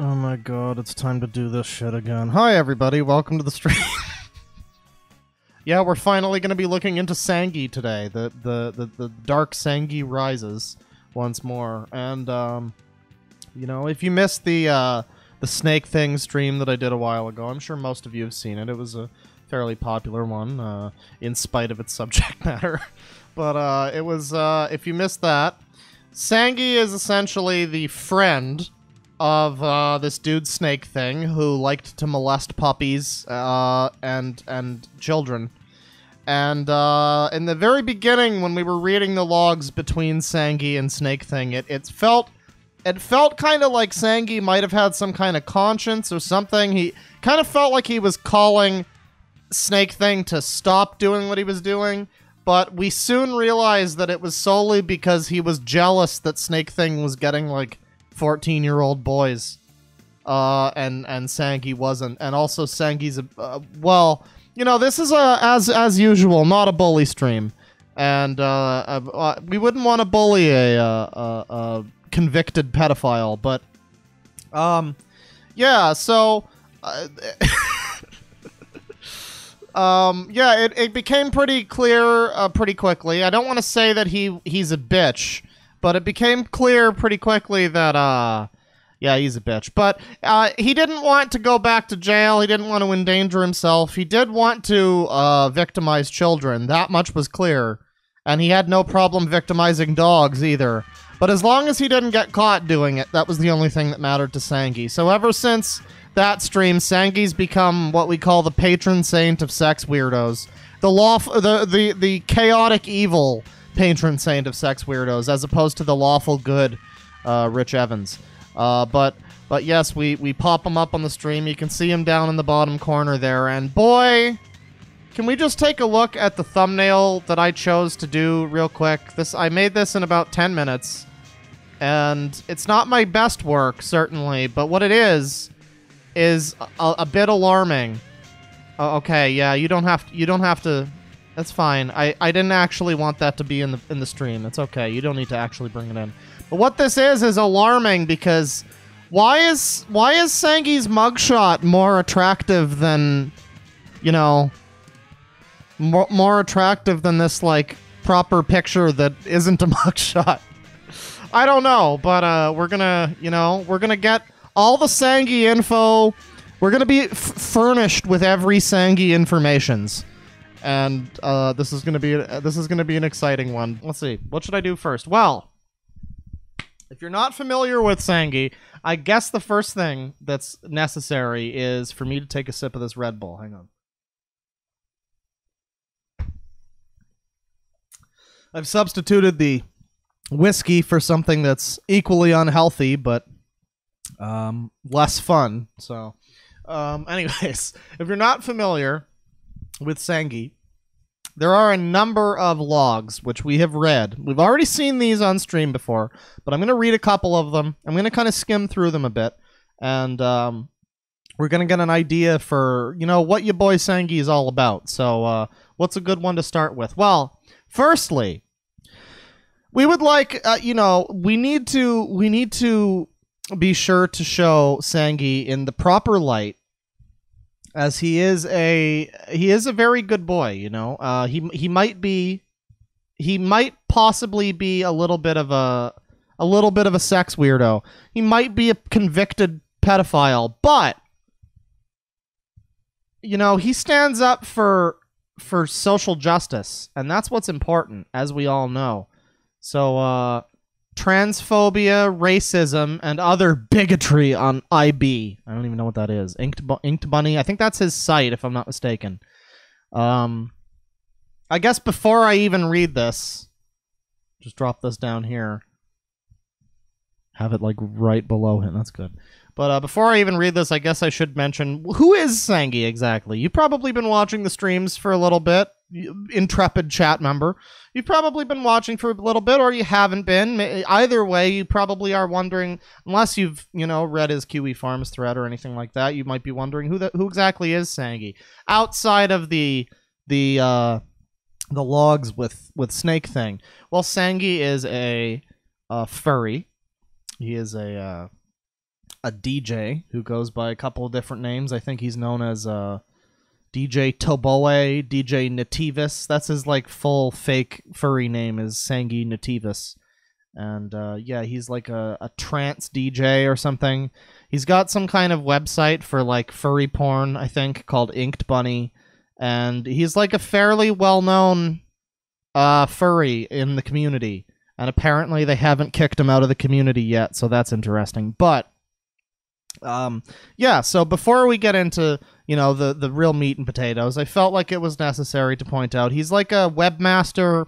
Oh my god, it's time to do this shit again. Hi everybody, welcome to the stream. yeah, we're finally to be looking into Sangie today. The, the the the dark Sangie rises once more. And um you know, if you missed the uh the snake thing stream that I did a while ago, I'm sure most of you have seen it. It was a fairly popular one uh in spite of its subject matter. but uh it was uh if you missed that, Sangie is essentially the friend of uh, this dude snake thing who liked to molest puppies uh, and and children. And uh, in the very beginning, when we were reading the logs between Sangie and Snake Thing, it, it felt it felt kind of like Sangie might have had some kind of conscience or something. He kind of felt like he was calling Snake Thing to stop doing what he was doing. But we soon realized that it was solely because he was jealous that Snake Thing was getting like 14 year old boys. Uh, and and Sangie wasn't, and also Sangie's a uh, well, you know, this is a as as usual, not a bully stream, and uh, uh, uh we wouldn't want to bully a, uh, a, a convicted pedophile, but um, yeah, so. Um, yeah, it, it became pretty clear pretty quickly. I don't want to say that he he's a bitch, but it became clear pretty quickly that uh yeah, he's a bitch. But uh, he didn't want to go back to jail. He didn't want to endanger himself. He did want to uh, victimize children. That much was clear. And he had no problem victimizing dogs either. But as long as he didn't get caught doing it, that was the only thing that mattered to Sangie. So ever since that stream, Sangie's become what we call the patron saint of sex weirdos. The lawful, the, the, the chaotic evil patron saint of sex weirdos, as opposed to the lawful good uh, Rich Evans. Uh, but but yes, we we pop him up on the stream. You can see him down in the bottom corner there, and boy, can we just take a look at the thumbnail that I chose to do real quick? This I made this in about ten minutes, and it's not my best work certainly, but what it is is a, a bit alarming. Uh, okay, yeah, you don't have to, you don't have to. That's fine. I, I didn't actually want that to be in the in the stream. It's okay. You don't need to actually bring it in. But what this is is alarming because why is why is Sangie's mugshot more attractive than you know more, more attractive than this like proper picture that isn't a mugshot? I don't know, but uh, we're gonna you know we're gonna get all the Sangie info. We're gonna be furnished with every Sangie informations, and uh, this is gonna be this is gonna be an exciting one. Let's see, what should I do first? Well, if you're not familiar with Sangie, I guess the first thing that's necessary is for me to take a sip of this Red Bull. Hang on. I've substituted the whiskey for something that's equally unhealthy but um, less fun. So, um, anyways, if you're not familiar with Sangie, there are a number of logs which we have read. We've already seen these on stream before, but I'm going to read a couple of them. I'm going to kind of skim through them a bit, and um, we're going to get an idea for you know what your boy Sangie is all about. So, uh, what's a good one to start with? Well, firstly, we would like uh, you know we need to we need to be sure to show Sangie in the proper light as he is a he is a very good boy. You know, uh, he he might be he might possibly be a little bit of a a little bit of a sex weirdo. He might be a convicted pedophile, but you know, he stands up for for social justice, and that's what's important, as we all know. So, uh, transphobia, racism, and other bigotry on IB. I don't even know what that is. Inked, Bu- Inked Bunny. I think that's his site, if I'm not mistaken. Um, I guess before I even read this, just drop this down here. Have it like right below him. That's good. But uh, before I even read this, I guess I should mention who is Sangie exactly. You've probably been watching the streams for a little bit, intrepid chat member. You've probably been watching for a little bit, or you haven't been. Either way, you probably are wondering, unless you've you know read his Kiwi Farms thread or anything like that, you might be wondering who the, who exactly is Sangie outside of the the uh, the logs with with Snake Thing. Well, Sangie is a, a furry. He is a uh, a DJ who goes by a couple of different names. I think he's known as uh, DJ Toboe, DJ Nativis. That's his like full fake furry name is Sangie Nativis. And uh, yeah, he's like a, a trance DJ or something. He's got some kind of website for like furry porn, I think, called Inked Bunny. And he's like a fairly well known uh, furry in the community. And apparently they haven't kicked him out of the community yet, so that's interesting. But um, yeah, so before we get into you know the the real meat and potatoes, I felt like it was necessary to point out he's like a webmaster.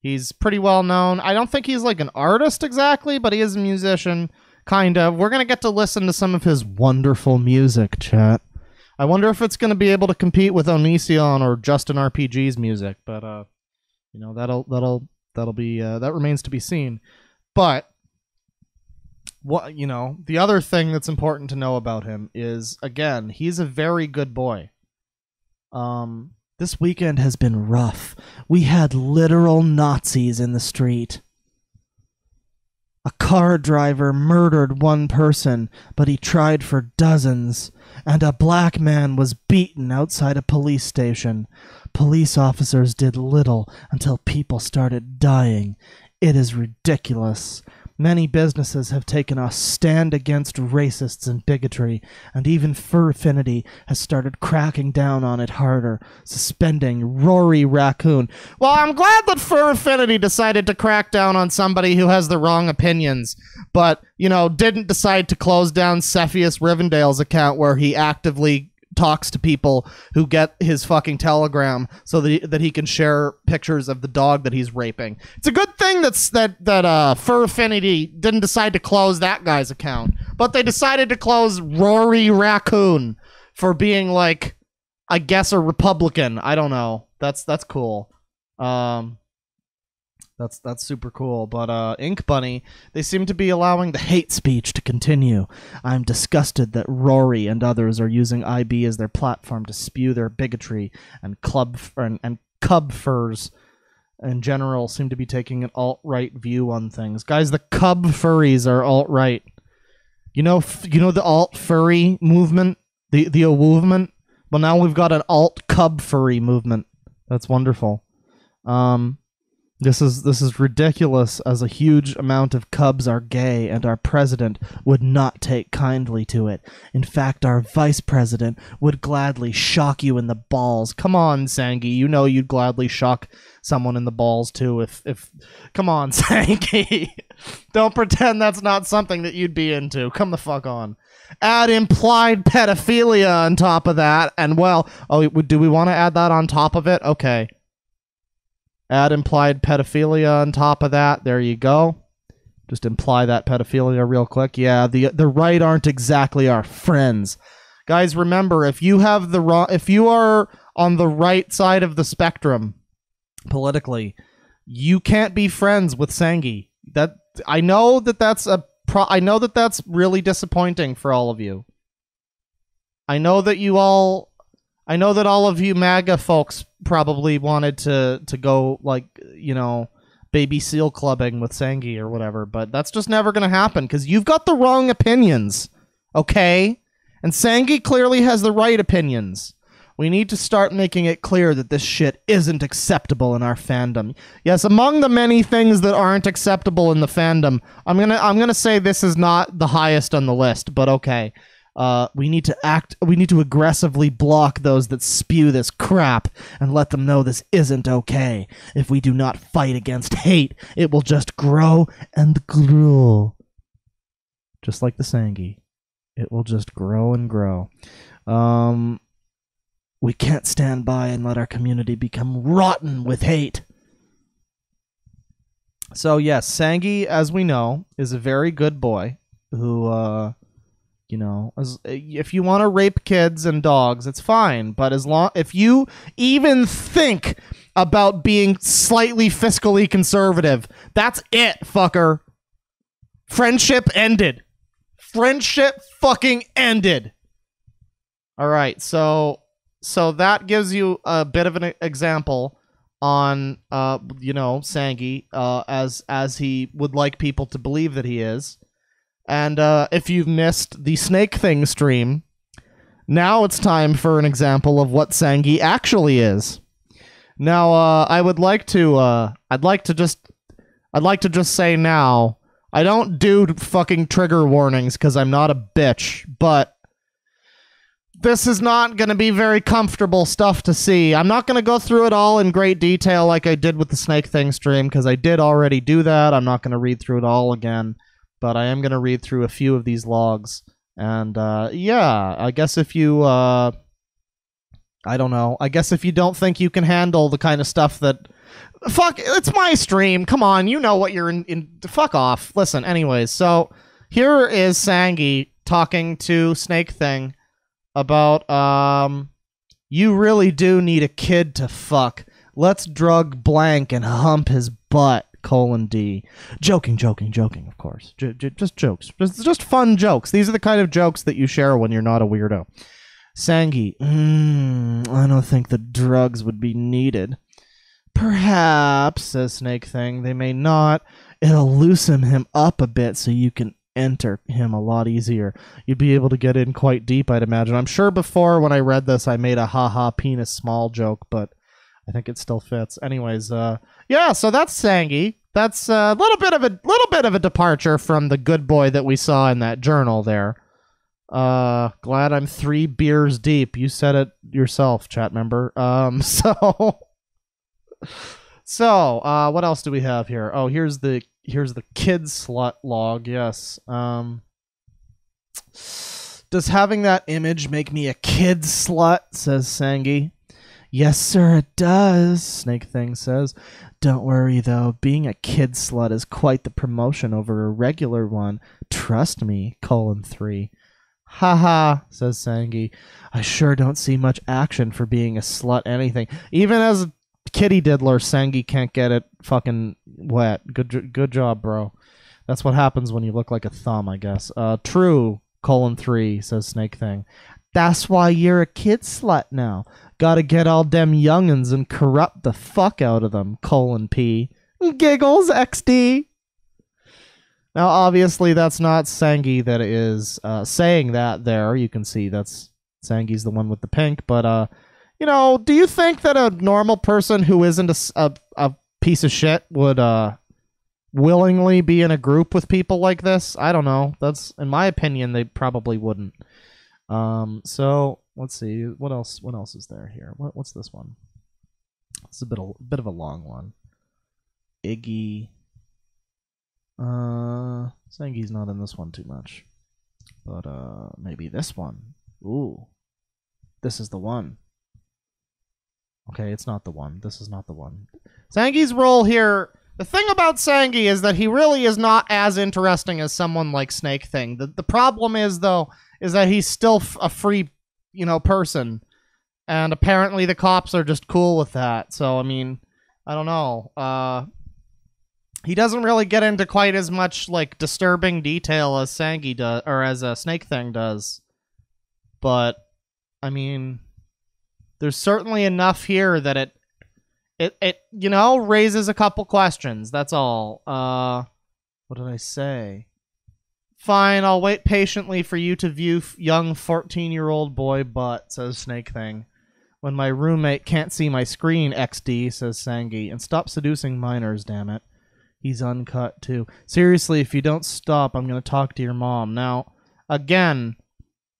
He's pretty well known. I don't think he's like an artist exactly, but he is a musician, kind of. We're gonna get to listen to some of his wonderful music, chat. I wonder if it's gonna be able to compete with Onision or Justin RPG's music, but uh, you know that'll that'll that'll be uh, that remains to be seen. But what you know the other thing that's important to know about him is again he's a very good boy. Um this weekend has been rough. We had literal nazis in the street. A car driver murdered one person but he tried for dozens and a black man was beaten outside a police station. Police officers did little until people started dying. It is ridiculous Many businesses have taken a stand against racists and bigotry, and even Fur Affinity has started cracking down on it harder, suspending Rory Raccoon. Well, I'm glad that Fur Affinity decided to crack down on somebody who has the wrong opinions, but, you know, didn't decide to close down Cepheus Rivendale's account where he actively talks to people who get his fucking telegram so that he, that he can share pictures of the dog that he's raping. It's a good thing that's that that uh Fur Affinity didn't decide to close that guy's account, but they decided to close Rory Raccoon for being like I guess a Republican. I don't know. That's that's cool. Um that's that's super cool. But uh, Ink Bunny, they seem to be allowing the hate speech to continue. I'm disgusted that Rory and others are using IB as their platform to spew their bigotry, and club and, and cub furs in general seem to be taking an alt right view on things. Guys, the cub furries are alt right. You know, you know the alt furry movement, the the movement. Well, now we've got an alt cub furry movement. That's wonderful. Um, this is this is ridiculous as a huge amount of cubs are gay and our president would not take kindly to it. In fact, our vice president would gladly shock you in the balls. Come on, Sangie, you know you'd gladly shock someone in the balls too if if Come on, Sangie. Don't pretend that's not something that you'd be into. Come the fuck on. Add implied pedophilia on top of that and well, oh do we want to add that on top of it? Okay. Add implied pedophilia on top of that. There you go. Just imply that pedophilia real quick. Yeah, the the right aren't exactly our friends. Guys, remember if you have the wrong if you are on the right side of the spectrum politically, you can't be friends with Sangie. That I know that that's a pro, I know that that's really disappointing for all of you. I know that you all I know that all of you MAGA folks probably wanted to to go like you know baby seal clubbing with Sangie or whatever, but that's just never gonna happen because you've got the wrong opinions, okay? And Sangie clearly has the right opinions. We need to start making it clear that this shit isn't acceptable in our fandom. Yes, among the many things that aren't acceptable in the fandom, I'm gonna I'm gonna say this is not the highest on the list, but okay. Uh, we need to act. We need to aggressively block those that spew this crap and let them know this isn't okay. If we do not fight against hate, it will just grow and grow. Just like the Sangie, it will just grow and grow. Um, we can't stand by and let our community become rotten with hate. So yes, Sangie, as we know, is a very good boy who uh, you know as, if you want to rape kids and dogs it's fine but as long if you even think about being slightly fiscally conservative that's it fucker. Friendship ended. Friendship fucking ended. All right so so that gives you a bit of an example on uh you know Sangie uh as as he would like people to believe that he is And uh, if you've missed the snake thing stream, now it's time for an example of what Sangie actually is. Now, uh, I would like to, uh, I'd like to just, I'd like to just say now, I don't do fucking trigger warnings because I'm not a bitch, but this is not going to be very comfortable stuff to see. I'm not going to go through it all in great detail like I did with the snake thing stream because I did already do that. I'm not going to read through it all again, but I am going to read through a few of these logs. And uh, yeah, I guess if you, uh, I don't know, I guess if you don't think you can handle the kind of stuff that. Fuck, it's my stream. Come on, you know what you're in. in fuck off. Listen, anyways, so here is Sangie talking to Snake Thing about um you really do need a kid to fuck. Let's drug blank and hump his butt. Colon D. Joking, joking, joking. Of course, j- j- just jokes. Just, just fun jokes. These are the kind of jokes that you share when you're not a weirdo. Sangie. Mm, I don't think the drugs would be needed. Perhaps, says Snake Thing. They may not. It'll loosen him up a bit so you can enter him a lot easier. You'd be able to get in quite deep, I'd imagine. I'm sure before when I read this, I made a haha penis small joke, but I think it still fits. Anyways, uh, yeah. So that's Sangie. That's a little bit of a little bit of a departure from the good boy that we saw in that journal there. Uh, glad I'm three beers deep. You said it yourself, chat member. Um, so. So, uh, what else do we have here? Oh, here's the here's the kid slut log. Yes. Um, does having that image make me a kid slut? Says Sangie. Yes, sir, it does. Snake Thing says. Don't worry though. Being a kid slut is quite the promotion over a regular one. Trust me. Colon three. Ha ha, says Sangie. I sure don't see much action for being a slut anything. Even as a kitty diddler, Sangie can't get it fucking wet. Good, good job, bro. That's what happens when you look like a thumb, I guess. Uh, true. Colon three says Snake Thing. That's why you're a kid slut now. Gotta get all them youngins and corrupt the fuck out of them. Colon P. Giggles XD. Now, obviously, that's not Sangie that is uh, saying that there. You can see that's Sangie's the one with the pink, but uh, you know, do you think that a normal person who isn't a, a, a piece of shit would uh willingly be in a group with people like this? I don't know. That's in my opinion they probably wouldn't. Um so let's see what else what else is there here? What what's this one? It's a bit a bit of a long one. Iggy uh Sangie's not in this one too much. But uh maybe this one. Ooh. This is the one. Okay, it's not the one. This is not the one. Sangie's role here. The thing about Sangie is that he really is not as interesting as someone like Snake Thing. The the problem is though is that he's still f- a free, you know, person, and apparently the cops are just cool with that. So I mean, I don't know. Uh, he doesn't really get into quite as much like disturbing detail as Sangie does, or as a Snake Thing does. But I mean, there's certainly enough here that it it it you know raises a couple questions. That's all. Uh, what did I say? Fine, I'll wait patiently for you to view young 14 year old boy butt, says Snake Thing. When my roommate can't see my screen, XD, says Sangie. And stop seducing minors, damn it. He's uncut, too. Seriously, if you don't stop, I'm going to talk to your mom. Now, again,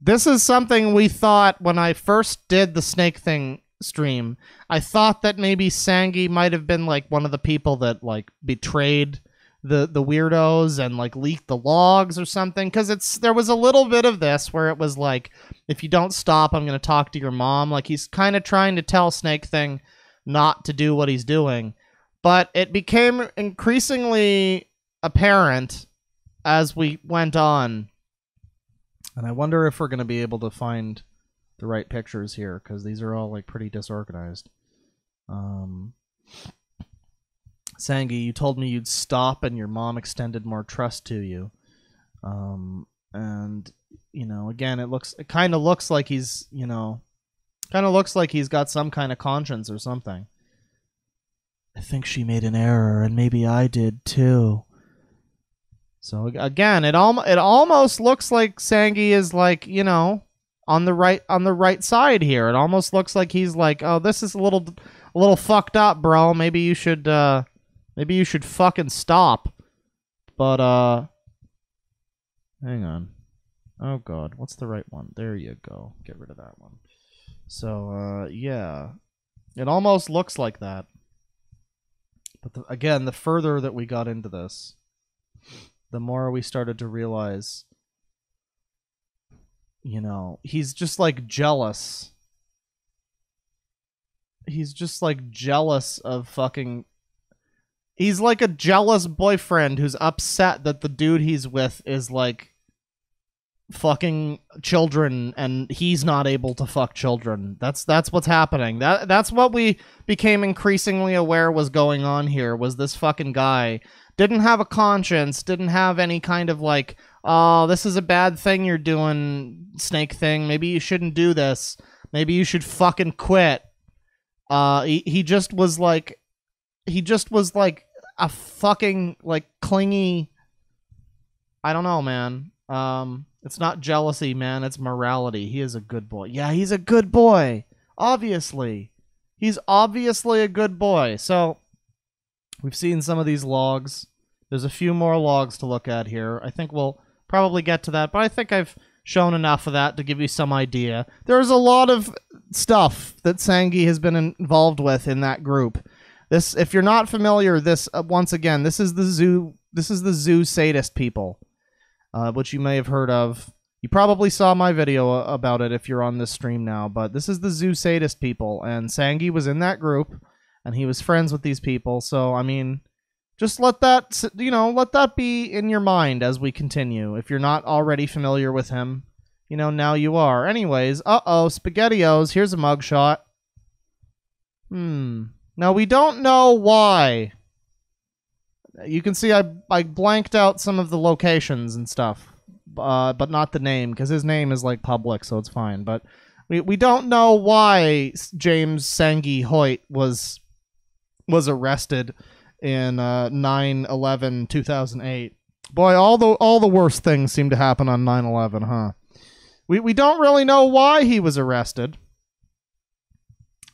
this is something we thought when I first did the Snake Thing stream. I thought that maybe Sangie might have been like one of the people that like betrayed the the weirdos and like leaked the logs or something because it's there was a little bit of this where it was like if you don't stop i'm going to talk to your mom. Like he's kind of trying to tell snake thing not to do what he's doing. But it became increasingly apparent as we went on. And i wonder if we're going to be able to find the right pictures here because these are all like pretty disorganized. Um Sangie, you told me you'd stop and your mom extended more trust to you. Um, and, you know, again, it looks, it kind of looks like he's, you know, kind of looks like he's got some kind of conscience or something. I think she made an error, and maybe I did too. So again, it al- it almost looks like Sangie is like, you know, on the right on the right side here. It almost looks like he's like, "Oh, this is a little a little fucked up, bro. Maybe you should uh maybe you should fucking stop." But uh hang on. Oh god, what's the right one? There you go. Get rid of that one. So uh yeah. It almost looks like that. But the, again, the further that we got into this, the more we started to realize you know, he's just like jealous. He's just like jealous of fucking He's like a jealous boyfriend who's upset that the dude he's with is like fucking children and he's not able to fuck children. That's that's what's happening. That that's what we became increasingly aware was going on here was this fucking guy didn't have a conscience, didn't have any kind of like, oh, this is a bad thing you're doing, snake thing. Maybe you shouldn't do this. Maybe you should fucking quit. Uh, he, he just was like, he just was like a fucking like clingy. I don't know, man. Um, it's not jealousy, man. It's morality. He is a good boy. Yeah, he's a good boy. Obviously, he's obviously a good boy. So We've seen some of these logs. There's a few more logs to look at here. I think we'll probably get to that, but I think I've shown enough of that to give you some idea. There's a lot of stuff that Sangie has been involved with in that group. This, if you're not familiar, this uh, once again, this is the zoo. This is the zoo sadist people, uh, which you may have heard of. You probably saw my video uh, about it if you're on this stream now, but this is the zoo sadist people, and Sangie was in that group and he was friends with these people. So I mean, just let that you know, let that be in your mind as we continue. If you're not already familiar with him, you know, now you are. Anyways, uh oh, SpaghettiOs. Here's a mugshot. Hmm. Now we don't know why. You can see I I blanked out some of the locations and stuff, uh, but not the name because his name is like public, so it's fine. But we we don't know why James Sangie Hoyt was was arrested in uh, 9-11 2008 boy all the all the worst things seem to happen on 9-11 huh we, we don't really know why he was arrested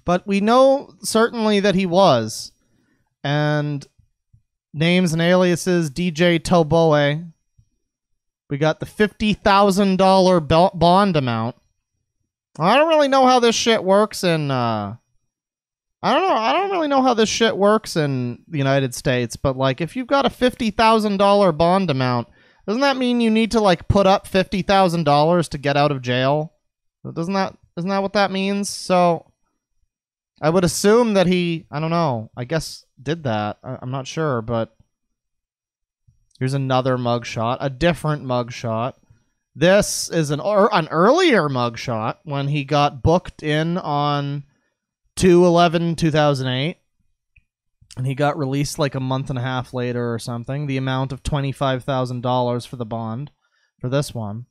but we know certainly that he was and names and aliases dj toboe we got the $50000 bond amount i don't really know how this shit works in uh, I don't know. I don't really know how this shit works in the United States, but like if you've got a fifty thousand dollar bond amount, doesn't that mean you need to like put up fifty thousand dollars to get out of jail? Doesn't that isn't that what that means? So I would assume that he I don't know. I guess did that. I, am not sure, but here's another mugshot, a different mugshot. This is an or, an earlier mugshot when he got booked in on 2 11 2008 and he got released like a month and a half later or something the amount of $25000 for the bond for this one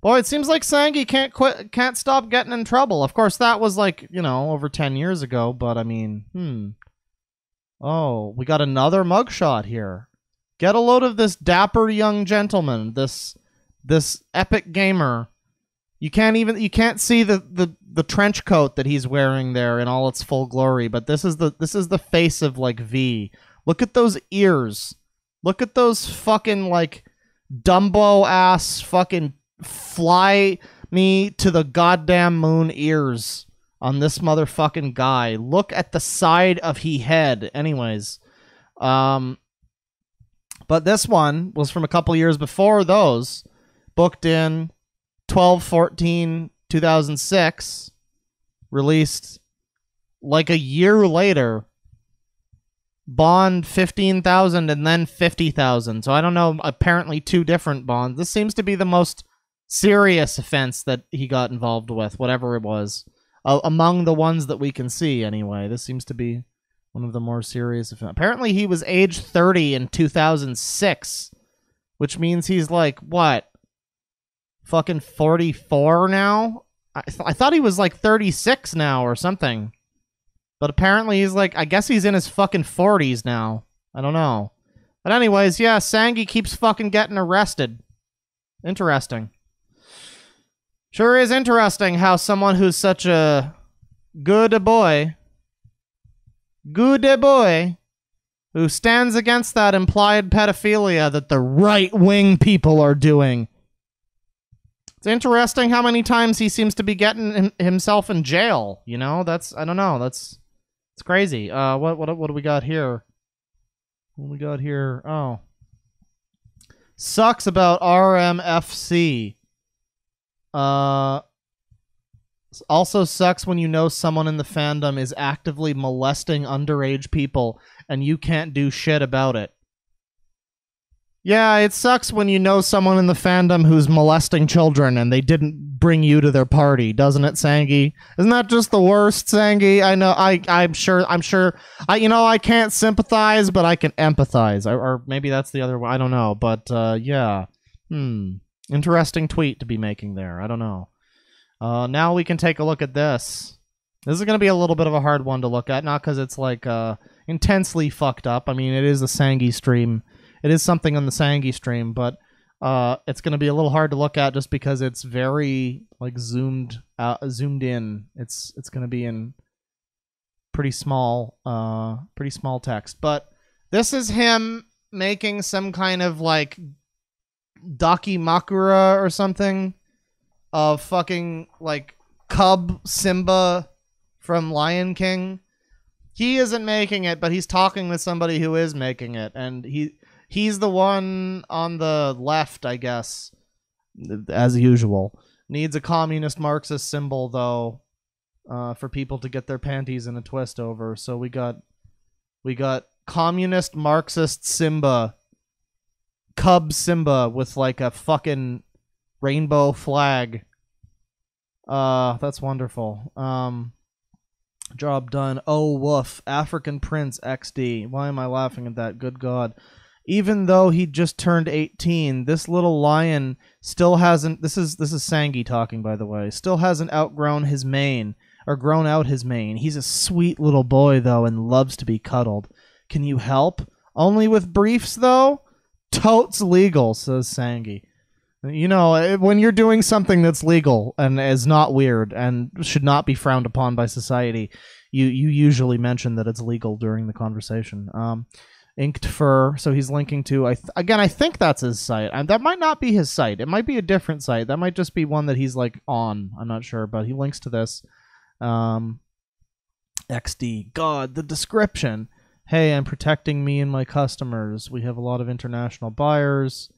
boy it seems like sangie can't quit can't stop getting in trouble of course that was like you know over 10 years ago but i mean hmm oh we got another mugshot here get a load of this dapper young gentleman this this epic gamer you can't even you can't see the, the the trench coat that he's wearing there in all its full glory, but this is the this is the face of like V. Look at those ears. Look at those fucking like Dumbo ass fucking fly me to the goddamn moon ears on this motherfucking guy. Look at the side of he head. Anyways, um but this one was from a couple years before those booked in 12 14 2006 released like a year later bond 15,000 and then 50,000 so i don't know apparently two different bonds this seems to be the most serious offense that he got involved with whatever it was uh, among the ones that we can see anyway this seems to be one of the more serious offenses apparently he was age 30 in 2006 which means he's like what fucking 44 now. I, th- I thought he was like 36 now or something. But apparently he's like, I guess he's in his fucking 40s now. I don't know. But anyways, yeah, Sangie keeps fucking getting arrested. Interesting. Sure is interesting how someone who's such a good boy, good boy, who stands against that implied pedophilia that the right wing people are doing. It's interesting how many times he seems to be getting him- himself in jail. You know, that's I don't know. That's it's crazy. Uh, what what what do we got here? What do we got here? Oh, sucks about RMFC. Uh, also sucks when you know someone in the fandom is actively molesting underage people and you can't do shit about it. Yeah, it sucks when you know someone in the fandom who's molesting children and they didn't bring you to their party, doesn't it, Sangie? Isn't that just the worst, Sangie? I know. I I'm sure. I'm sure. I you know I can't sympathize, but I can empathize. Or, or maybe that's the other. Way. I don't know. But uh, yeah. Hmm. Interesting tweet to be making there. I don't know. Uh, now we can take a look at this. This is going to be a little bit of a hard one to look at, not because it's like uh, intensely fucked up. I mean, it is a Sangie stream. It is something on the Sangie stream, but uh, it's going to be a little hard to look at just because it's very like zoomed out, zoomed in. It's it's going to be in pretty small, uh, pretty small text. But this is him making some kind of like Dakimakura or something of fucking like Cub Simba from Lion King. He isn't making it, but he's talking with somebody who is making it, and he he's the one on the left, I guess, as usual. Needs a communist Marxist symbol though, uh, for people to get their panties in a twist over. So we got we got communist Marxist Simba, Cub Simba with like a fucking rainbow flag. Uh, that's wonderful. Um, job done. Oh woof, African Prince XD. Why am I laughing at that? Good God. Even though he just turned 18, this little lion still hasn't. This is this is Sangie talking, by the way. Still hasn't outgrown his mane or grown out his mane. He's a sweet little boy though, and loves to be cuddled. Can you help? Only with briefs though. Totes legal, says Sangie. You know, eh, when you're doing something that's legal and is not weird and should not be frowned upon by society, you you usually mention that it's legal during the conversation. Um, inked fur. So he's linking to. I th- again, I think that's his site. And that might not be his site. It might be a different site. That might just be one that he's like on. I'm not sure, but he links to this. Um, XD. God, the description. Hey, I'm protecting me and my customers. We have a lot of international buyers.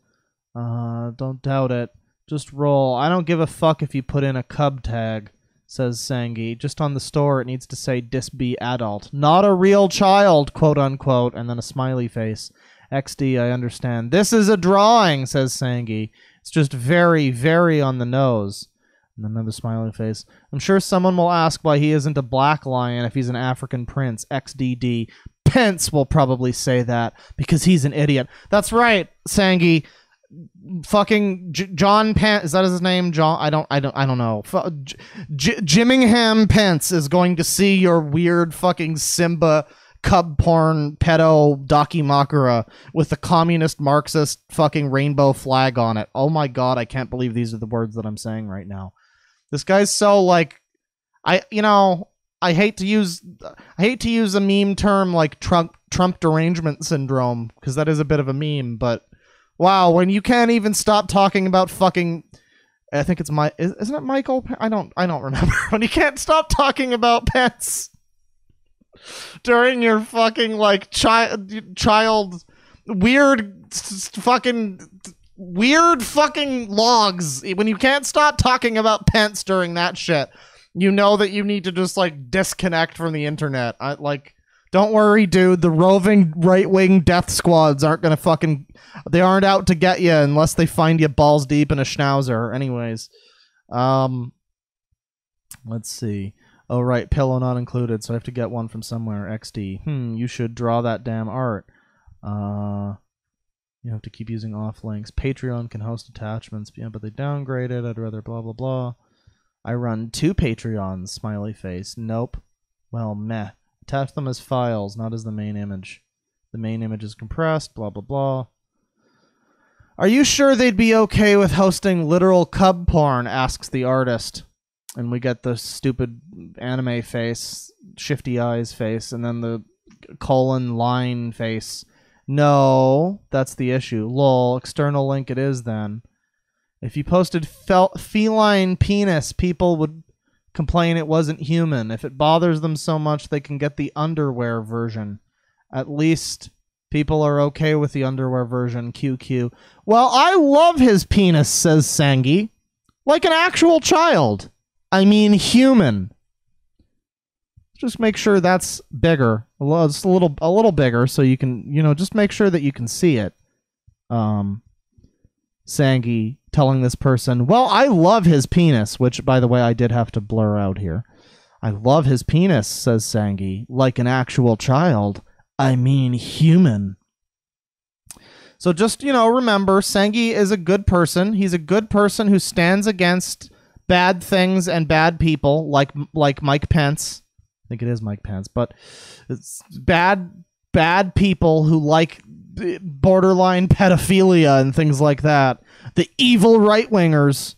Uh, don't doubt it. Just roll. I don't give a fuck if you put in a cub tag, says Sangie. Just on the store, it needs to say dis be adult. Not a real child, quote unquote, and then a smiley face. XD, I understand. This is a drawing, says Sangie. It's just very, very on the nose. And another smiley face. I'm sure someone will ask why he isn't a black lion if he's an African prince. XDD. Pence will probably say that because he's an idiot. That's right, Sangie fucking J- John Pence is that his name? John I don't I don't I don't know. F- J- J- Jimingham Pence is going to see your weird fucking Simba cub porn pedo Dakimakura with the communist Marxist fucking rainbow flag on it. Oh my god, I can't believe these are the words that I'm saying right now. This guy's so like I you know, I hate to use I hate to use a meme term like Trump Trump derangement syndrome because that is a bit of a meme, but Wow, when you can't even stop talking about fucking I think it's my isn't it Michael? I don't I don't remember. when you can't stop talking about pets during your fucking like child child weird fucking weird fucking logs when you can't stop talking about pets during that shit you know that you need to just like disconnect from the internet I like don't worry, dude. The roving right wing death squads aren't gonna fucking. They aren't out to get you unless they find you balls deep in a schnauzer. Anyways, um, let's see. Oh right, pillow not included, so I have to get one from somewhere. XD. Hmm. You should draw that damn art. Uh, you have to keep using off links. Patreon can host attachments, yeah, but they downgraded. I'd rather blah blah blah. I run two Patreons. Smiley face. Nope. Well, meh attach them as files, not as the main image. The main image is compressed, blah, blah, blah. Are you sure they'd be okay with hosting literal cub porn? asks the artist. And we get the stupid anime face, shifty eyes face, and then the colon line face. No, that's the issue. Lol, external link it is then. If you posted fel- feline penis, people would complain it wasn't human. If it bothers them so much, they can get the underwear version. At least people are okay with the underwear version. QQ. Well, I love his penis, says Sangie. Like an actual child. I mean, human. Just make sure that's bigger. Little, a little, a little bigger, so you can, you know, just make sure that you can see it. Um, Sangie telling this person, "Well, I love his penis," which, by the way, I did have to blur out here. I love his penis, says Sangie, like an actual child. I mean, human. So just, you know, remember, Sangie is a good person. He's a good person who stands against bad things and bad people, like like Mike Pence. I think it is Mike Pence, but it's bad bad people who like borderline pedophilia and things like that. The evil right wingers.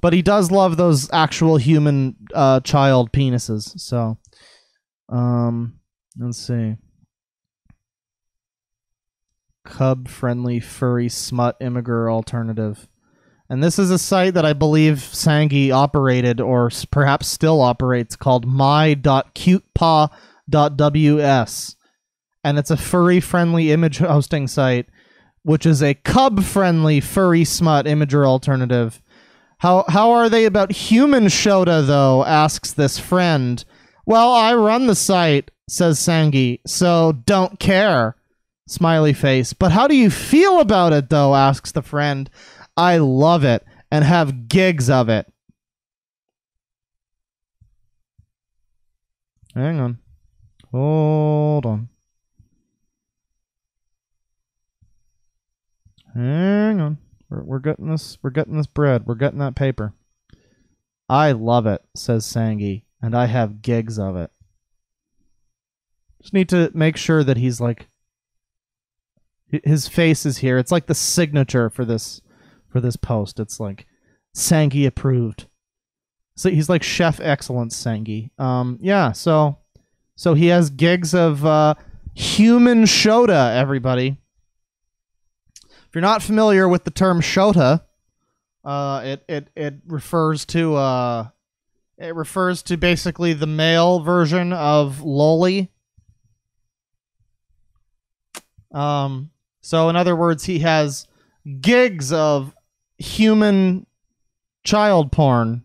But he does love those actual human uh, child penises. So, um, let's see. Cub friendly furry smut Imgur alternative. And this is a site that I believe Sangie operated or perhaps still operates called my.cutepaw.ws. And it's a furry friendly image hosting site, which is a cub friendly furry smut Imgur alternative. How, how are they about human Shota, though? asks this friend. Well, I run the site, says Sangie, so don't care. Smiley face. But how do you feel about it, though? asks the friend. I love it and have gigs of it. Hang on. Hold on. Hang on. We're, we're getting this we're getting this bread. We're getting that paper. I love it, says Sangie, and I have gigs of it. Just need to make sure that he's like his face is here. It's like the signature for this for this post. It's like Sangie approved. So he's like chef excellence Sangie. Um yeah, so so he has gigs of uh human Shota, everybody. If you're not familiar with the term Shota, uh it it it refers to uh it refers to basically the male version of loli. Um so in other words, he has gigs of human child porn.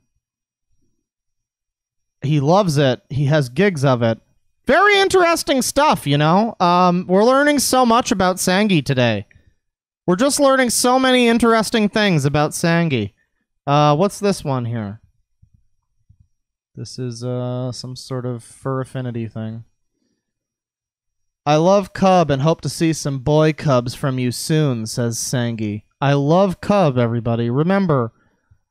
He loves it. He has gigs of it. Very interesting stuff, you know. Um, we're learning so much about Sangie today. We're just learning so many interesting things about Sangie. Uh, what's this one here? This is uh some sort of fur affinity thing. I love Cub and hope to see some boy cubs from you soon, says Sangie. I love Cub, everybody. Remember,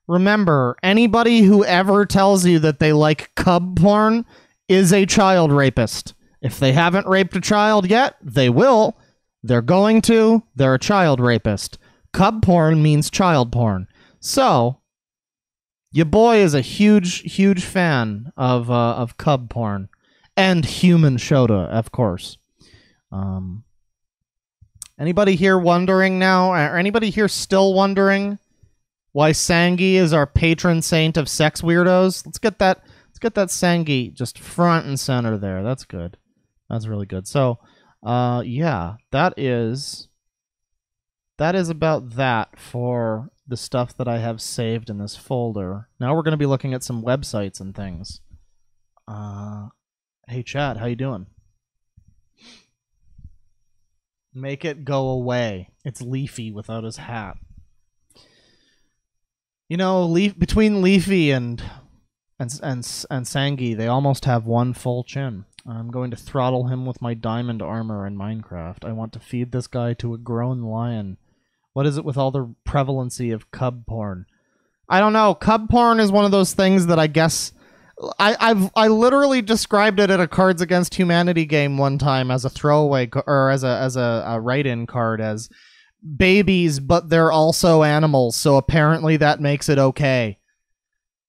remember, anybody who ever tells you that they like cub porn is a child rapist. If they haven't raped a child yet, they will. They're going to. They're a child rapist. Cub porn means child porn. So, your boy is a huge, huge fan of uh, of cub porn and human Shota, of course. Um, anybody here wondering now, or anybody here still wondering why Sangie is our patron saint of sex weirdos? Let's get that. Let's get that Sangie just front and center there. That's good. That's really good. So, uh, yeah, that is that is about that for the stuff that I have saved in this folder. Now we're going to be looking at some websites and things. Uh, hey, Chad, how you doing? Make it go away. It's Leafy without his hat. You know, Leaf between Leafy and and and and Sangie, they almost have one full chin. I'm going to throttle him with my diamond armor in Minecraft. I want to feed this guy to a grown lion. What is it with all the prevalency of cub porn? I don't know. Cub porn is one of those things that I guess I, I've I literally described it at a Cards Against Humanity game one time as a throwaway or as a as a, a write-in card as babies, but they're also animals, so apparently that makes it okay.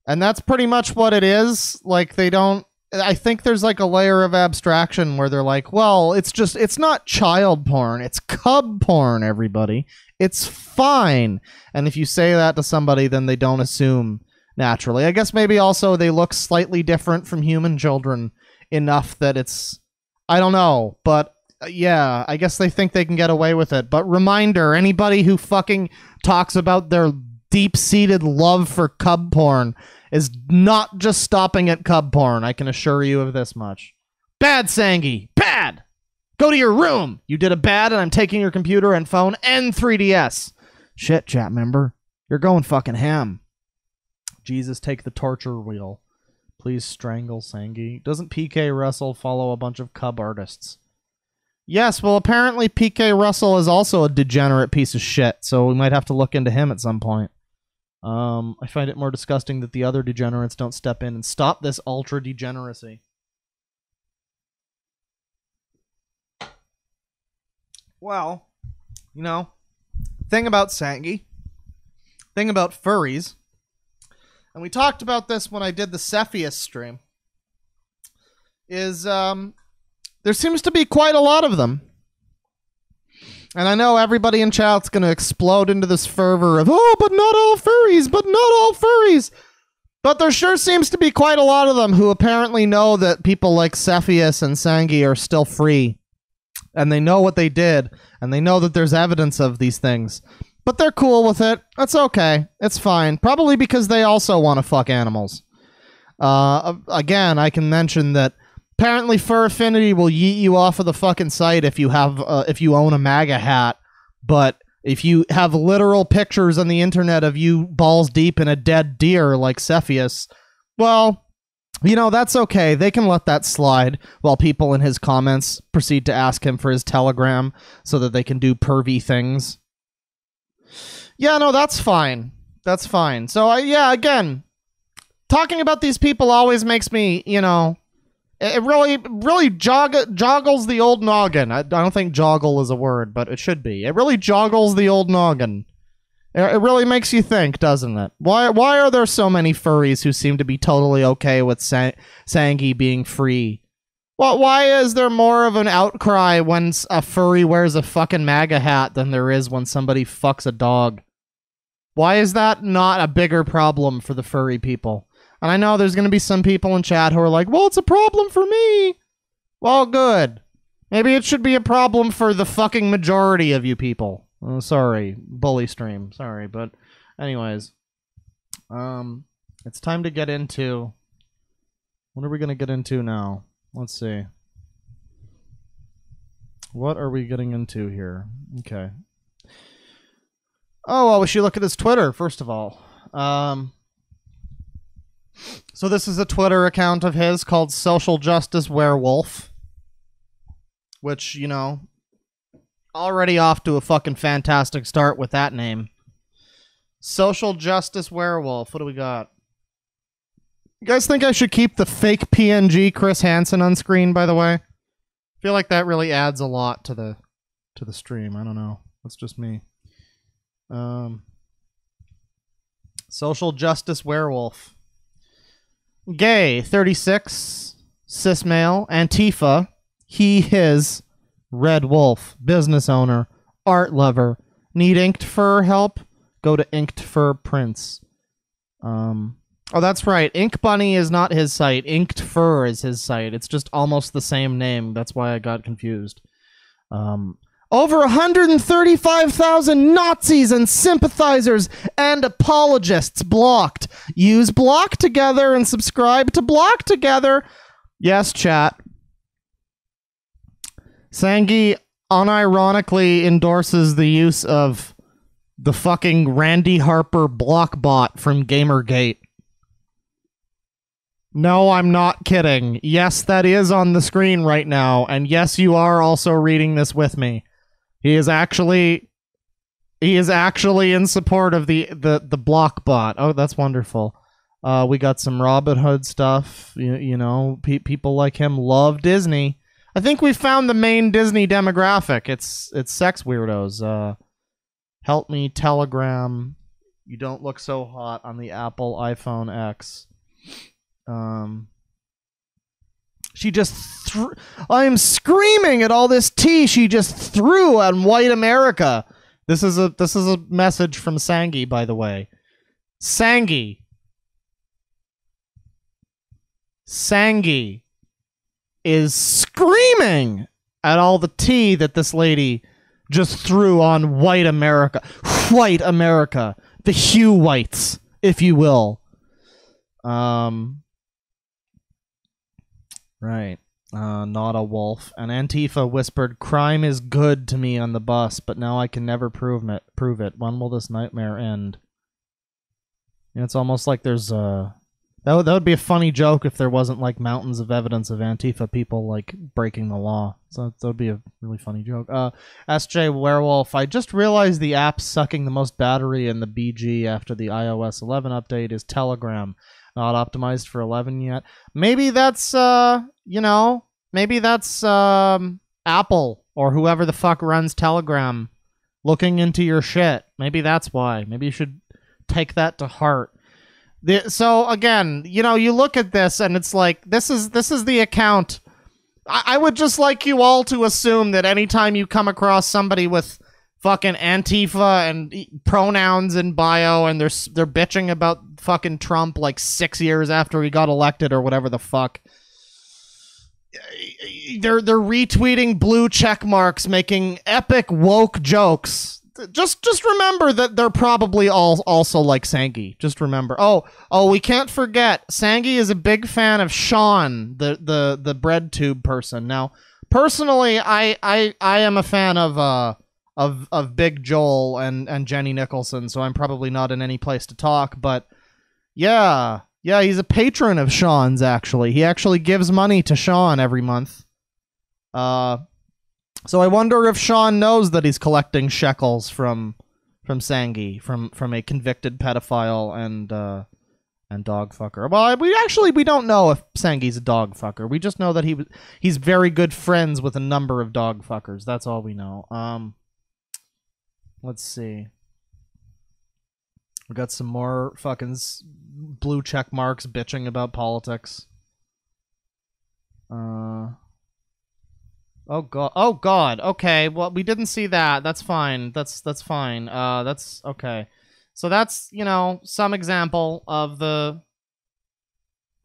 And that's pretty much what it is. Like they don't I think there's like a layer of abstraction where they're like, well, it's just it's not child porn, it's cub porn, everybody. It's fine. And if you say that to somebody, then they don't assume naturally. I guess maybe also they look slightly different from human children enough that it's I don't know, but uh, yeah, I guess they think they can get away with it. But reminder, anybody who fucking talks about their deep-seated love for cub porn is not just stopping at cub porn. I can assure you of this much. Bad Sangie, bad. Go to your room. You did a bad, and I'm taking your computer and phone and 3DS. Shit, chat member, you're going fucking ham. Jesus, take the torture wheel. Please strangle Sangie. Doesn't PK Russell follow a bunch of cub artists? Yes, well, apparently PK Russell is also a degenerate piece of shit, so we might have to look into him at some point. Um, I find it more disgusting that the other degenerates don't step in and stop this ultra degeneracy. Well, you know, thing about Sangie, thing about furries, and we talked about this when I did the Cepheus stream, is um, there seems to be quite a lot of them. And I know everybody in chat's going to explode into this fervor of, oh, but not all furries, but not all furries. But there sure seems to be quite a lot of them who apparently know that people like Cepheus and Sangie are still free. And they know what they did. And they know that there's evidence of these things. But they're cool with it. That's okay. It's fine. Probably because they also want to fuck animals. Uh, again, I can mention that apparently Fur Affinity will yeet you off of the fucking site if you have uh, if you own a MAGA hat. But if you have literal pictures on the internet of you balls deep in a dead deer like Cepheus, well, you know, that's okay. They can let that slide while people in his comments proceed to ask him for his telegram so that they can do pervy things. Yeah, no, that's fine. That's fine. So, I, yeah, again, talking about these people always makes me, you know, it really, really jog joggles the old noggin. I, I don't think joggle is a word, but it should be. It really joggles the old noggin. It, it really makes you think, doesn't it? Why, why are there so many furries who seem to be totally okay with Sang- Sangie being free? Well, why is there more of an outcry when a furry wears a fucking MAGA hat than there is when somebody fucks a dog? Why is that not a bigger problem for the furry people? And I know there's going to be some people in chat who are like, well, it's a problem for me. Well, good. Maybe it should be a problem for the fucking majority of you people. Oh, sorry, bully stream. Sorry, but anyways, um, it's time to get into. What are we gonna get into now? Let's see. What are we getting into here? Okay. Oh well, we should look at his Twitter first of all. Um, so this is a Twitter account of his called Social Justice Werewolf, which you know, already off to a fucking fantastic start with that name. Social Justice Werewolf. What do we got? You guys think I should keep the fake PNG Chris Hansen on screen? By the way, I feel like that really adds a lot to the to the stream. I don't know. That's just me. Um, Social Justice Werewolf. Gay, 36, cis male, Antifa, he, his, Red Wolf, business owner, art lover. Need inked fur help? Go to Inked Fur Prints. Um, oh, that's right. Inkbunny is not his site. Inked Fur is his site. It's just almost the same name. That's why I got confused. Um, over 135,000 Nazis and sympathizers and apologists blocked. Use Block Together and subscribe to Block Together. Yes, chat. Sangie unironically endorses the use of the fucking Randi Harper block bot from Gamergate. No, I'm not kidding. Yes, that is on the screen right now. And yes, you are also reading this with me. He is actually he is actually in support of the the the block bot. Oh, that's wonderful. Uh, we got some Robin Hood stuff. You, you know, pe- people like him love Disney. I think we found the main Disney demographic. It's it's sex weirdos. Uh, help me Telegram. You don't look so hot on the Apple iPhone X. Um, she just threw. I am screaming at all this tea she just threw on white America. This is a this is a message from Sangie, by the way. Sangie. Sangie is screaming at all the tea that this lady just threw on white America. White America. The Hugh Whites, if you will. Um Right. Uh, not a wolf. And Antifa whispered, "Crime is good to me on the bus, but now I can never prove it. Prove it. When will this nightmare end?" And it's almost like there's a that would, that would be a funny joke if there wasn't like mountains of evidence of Antifa people like breaking the law. So that would be a really funny joke. Uh, SJ Werewolf, I just realized the app sucking the most battery in the BG after the iOS 11 update is Telegram not optimized for 11 yet. Maybe that's uh, you know, maybe that's um Apple or whoever the fuck runs Telegram looking into your shit. Maybe that's why. Maybe you should take that to heart. The, so again, you know, you look at this and it's like this is this is the account. I, I would just like you all to assume that anytime you come across somebody with fucking Antifa and pronouns in bio, and they're they're bitching about fucking Trump like six years after he got elected or whatever the fuck. They're they're retweeting blue check marks, making epic woke jokes. Just just remember that they're probably all also like Sangie. Just remember. Oh oh, we can't forget Sangie is a big fan of Sean, the the the bread tube person. Now, personally, I I I am a fan of uh of of Big Joel and and Jenny Nicholson, so I'm probably not in any place to talk. But yeah, yeah, he's a patron of Sean's. Actually, he actually gives money to Sean every month. Uh, so I wonder if Sean knows that he's collecting shekels from from Sangie, from from a convicted pedophile and uh, and dog fucker. Well, we actually we don't know if Sangie's a dog fucker. We just know that he he's very good friends with a number of dog fuckers. That's all we know. Um. Let's see. We got some more fucking blue check marks bitching about politics. Uh. Oh god. Oh god. Okay. Well, we didn't see that. That's fine. That's that's fine. Uh that's okay. So that's, you know, some example of the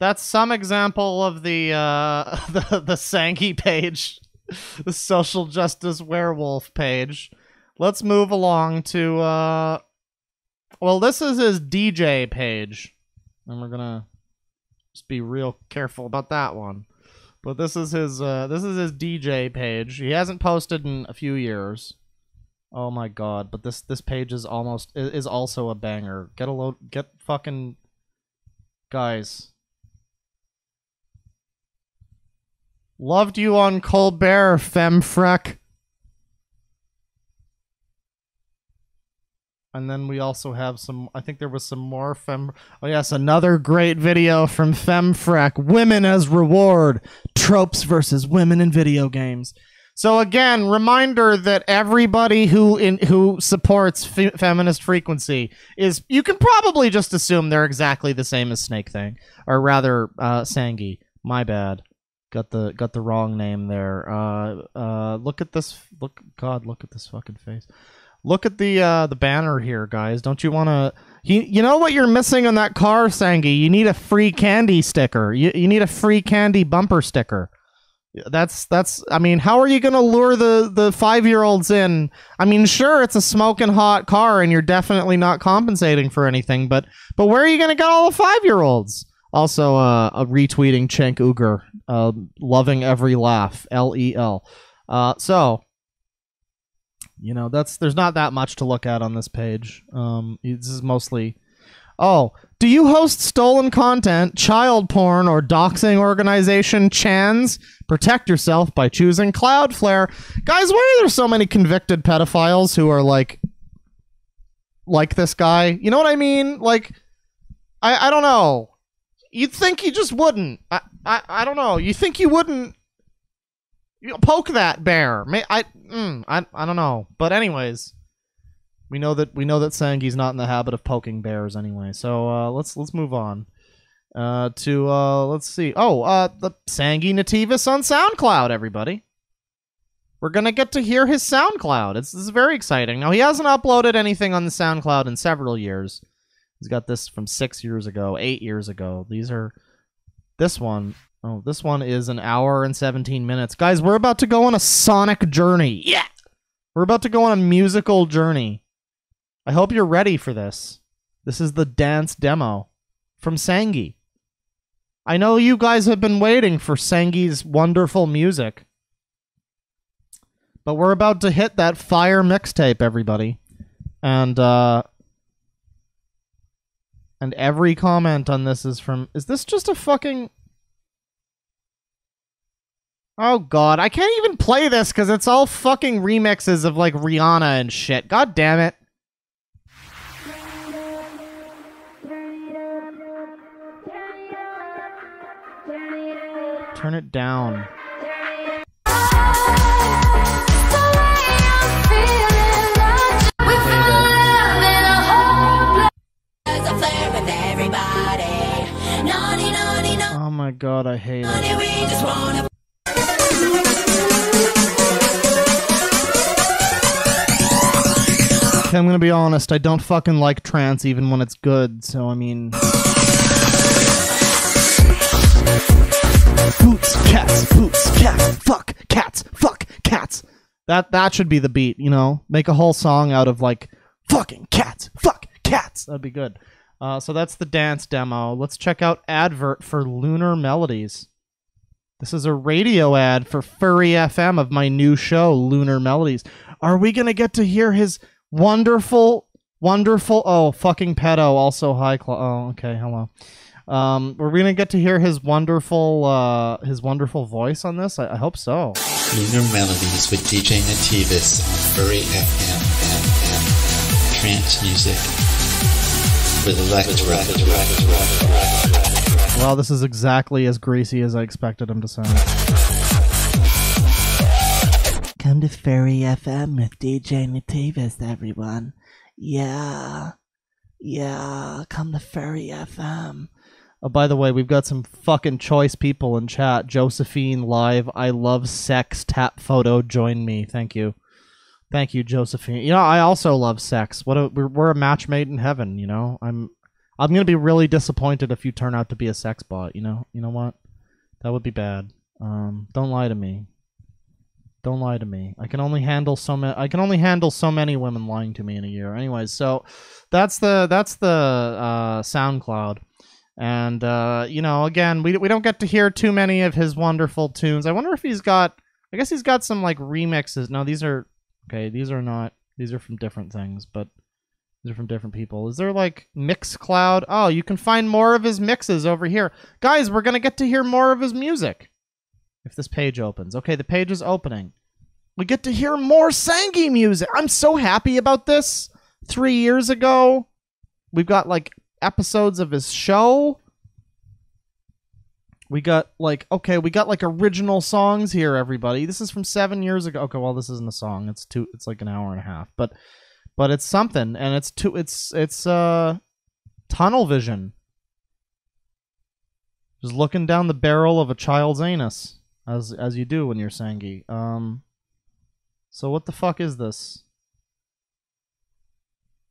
That's some example of the uh the the Sangie page. the social justice werewolf page. Let's move along to uh well, this is his DJ page. And we're going to just be real careful about that one. But this is his uh this is his DJ page. He hasn't posted in a few years. Oh my god, but this this page is almost is also a banger. Get a load get fucking guys. Loved you on Colbert, FemFreq. And then we also have some. I think there was some more fem. Oh yes, another great video from FemFreq. Women as reward. Tropes versus women in video games. So again, reminder that everybody who in who supports feminist frequency is you can probably just assume they're exactly the same as Snake Thing, or rather, uh, Sangie. My bad. Got the got the wrong name there. Uh, uh, look at this. Look, God, look at this fucking face. Look at the uh, the banner here, guys. Don't you want to? You, you know what you're missing on that car, Sangie? You need a free candy sticker. You, you need a free candy bumper sticker. That's that's. I mean, how are you going to lure the the five year olds in? I mean, sure, it's a smoking hot car, and you're definitely not compensating for anything. But but where are you going to get all the five year olds? Also, uh, a retweeting Cenk Uygur, uh, loving every laugh. L E L. Uh, so you know that's there's not that much to look at on this page. Um this is mostly oh do you host stolen content child porn or doxing organization chans? Protect yourself by choosing cloudflare. Guys why are there so many convicted pedophiles who are like like this guy? You know what i mean? Like i i don't know. You'd think he just wouldn't. I, I, I don't know. You think he wouldn't you poke that bear? May I, mm, I, I don't know. But anyways, we know that we know that Sangie's not in the habit of poking bears anyway. So uh, let's let's move on uh, to uh, let's see. Oh, uh, the Sangie Nativis on SoundCloud. Everybody, we're gonna get to hear his SoundCloud. It's this is very exciting. Now he hasn't uploaded anything on the SoundCloud in several years. He's got this from six years ago, eight years ago. These are this one. Oh, this one is an hour and 17 minutes. Guys, we're about to go on a sonic journey. Yeah. We're about to go on a musical journey. I hope you're ready for this. This is the dance demo from Sangie. I know you guys have been waiting for Sangie's wonderful music. But we're about to hit that fire mixtape, everybody. And uh and every comment on this is from is this just a fucking Oh god, I can't even play this cuz it's all fucking remixes of like Rihanna and shit. God damn it. Turn it down. Oh my god, I hate it. I'm gonna be honest, I don't fucking like trance even when it's good, so I mean. Boots, cats, boots, cats, fuck, cats, fuck, cats. That that should be the beat, you know? Make a whole song out of like fucking cats, fuck, cats. That'd be good. Uh, so that's the dance demo. Let's check out advert for Lunar Melodies. This is a radio ad for Furry FM of my new show, Lunar Melodies. Are we gonna get to hear his wonderful, wonderful? Oh, fucking pedo. Also, hi. Cl- oh, okay. Hello. Um, we're gonna get to hear his wonderful, uh, his wonderful voice on this. I, I hope so. Lunar Melodies with DJ Nativis on Furry FM trance music with electro. Well, this is exactly as greasy as I expected him to sound. Come to Furry FM with DJ Nativis, everyone. Yeah. Yeah, come to Furry FM. Oh, by the way, we've got some fucking choice people in chat. Josephine live. I love sex. Tap photo. Join me. Thank you. Thank you, Josephine. You know, I also love sex. What a, we're, a match made in heaven. You know, I'm I'm gonna be really disappointed if you turn out to be a sex bot. You know, you know what? That would be bad. Um, don't lie to me. Don't lie to me. I can only handle so many. I can only handle so many women lying to me in a year. Anyways, so that's the that's the uh, SoundCloud, and uh, you know, again, we we don't get to hear too many of his wonderful tunes. I wonder if he's got. I guess he's got some like remixes. No, these are okay. These are not. These are from different things, but these are from different people. Is there like Mixcloud? Oh, you can find more of his mixes over here, guys. We're gonna get to hear more of his music if this page opens. Okay, the page is opening. We get to hear more Sangie music. I'm so happy about this. Three years ago, we've got like episodes of his show. We got like okay, we got like original songs here, everybody. This is from seven years ago. Okay, well, this isn't a song. It's two. It's like an hour and a half, but but it's something, and it's two. It's it's uh tunnel vision. Just looking down the barrel of a child's anus as as you do when you're Sangie. Um, so what the fuck is this?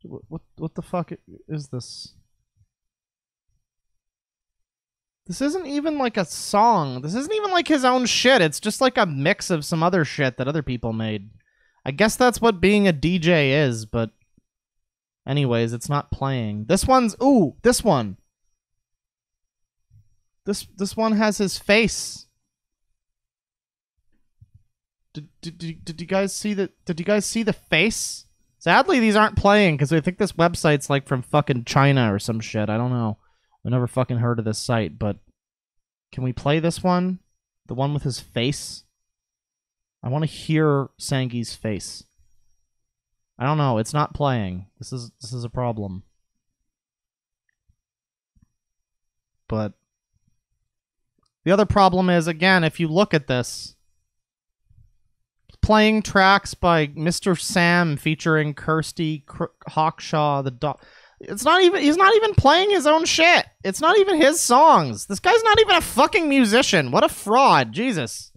What what, what the fuck is this? This isn't even like a song. This isn't even like his own shit. It's just like a mix of some other shit that other people made. I guess that's what being a DJ is, but anyways, it's not playing. This one's ooh, this one. This this one has his face did, did, did, you guys see the did you guys see the face? Sadly these aren't playing because i think this website's like from fucking china or some shit. I don't know. I never fucking heard of this site but can we play this one? The one with his face? I want to hear sangie's face. I don't know. It's not playing. This is this is a problem. But The other problem is, again, if you look at this, playing tracks by Mr. Sam featuring Kirsty Hawkshaw, the dog. It's not even. He's not even playing his own shit. It's not even his songs. This guy's not even a fucking musician. What a fraud! Jesus.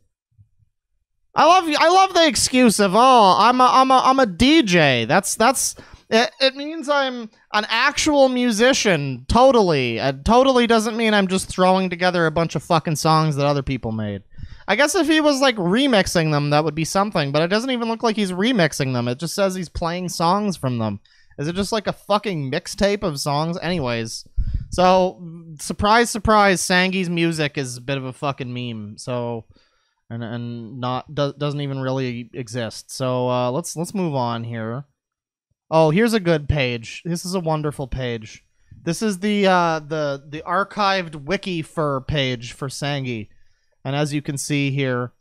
I love. I love the excuse of oh, I'm a, I'm a, I'm a DJ. That's that's. It, it means I'm an actual musician. Totally. It totally doesn't mean I'm just throwing together a bunch of fucking songs that other people made. I guess if he was like remixing them, that would be something. But it doesn't even look like he's remixing them. It just says he's playing songs from them. Is it just like a fucking mixtape of songs? Anyways, so surprise, surprise, Sangie's music is a bit of a fucking meme. So, and and not do, doesn't even really exist. So uh, let's let's move on here. Oh, here's a good page. This is a wonderful page. This is the uh, the the archived WikiFur page for Sangie, and as you can see here,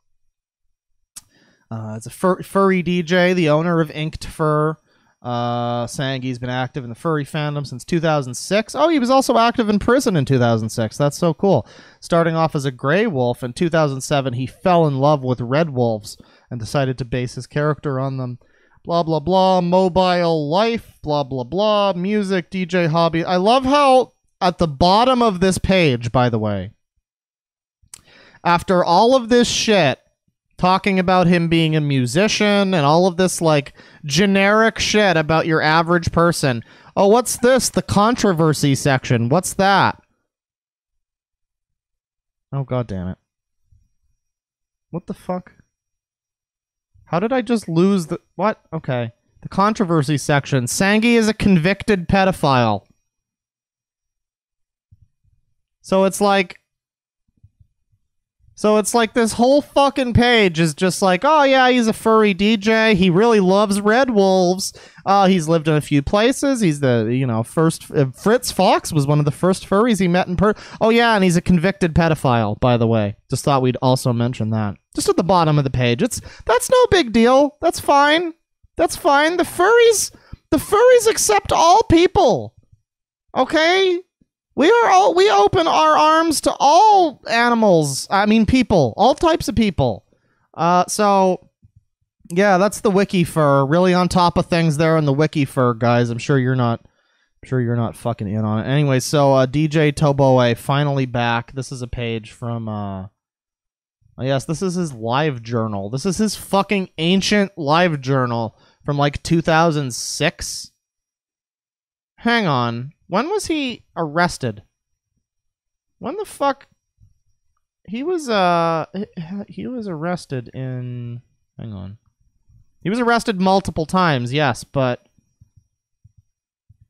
uh, it's a fur- furry DJ, the owner of Inked Fur. Uh, he's been active in the furry fandom since 2006. Oh, he was also active in prison in 2006. That's so cool. Starting off as a gray wolf in 2007, he fell in love with red wolves and decided to base his character on them. Blah blah blah. Mobile life. Blah blah blah. Music, DJ hobby. I love how at the bottom of this page, by the way, after all of this shit, talking about him being a musician and all of this like generic shit about your average person. Oh, what's this? The controversy section. What's that? Oh god damn it. What the fuck? How did I just lose the what? Okay. The controversy section. Sangie is a convicted pedophile. So it's like so it's like this whole fucking page is just like, oh yeah, he's a furry DJ. He really loves red wolves. Uh, he's lived in a few places. He's the you know first uh, Fritz Fox was one of the first furries he met in per. Oh yeah, and he's a convicted pedophile. By the way, just thought we'd also mention that. Just at the bottom of the page. It's that's no big deal. That's fine. That's fine. The furries, the furries accept all people. Okay, we are all we open our arms to all animals. I mean people, all types of people. Uh so yeah, that's the WikiFur. Really on top of things there in the WikiFur, guys. I'm sure you're not I'm sure you're not fucking in on it. Anyway, so uh DJ Toboe finally back. This is a page from uh oh, yes, this is his live journal. This is his fucking ancient live journal from like 2006. Hang on. When was he arrested? When the fuck? He was uh he was arrested in hang on. He was arrested multiple times, yes, but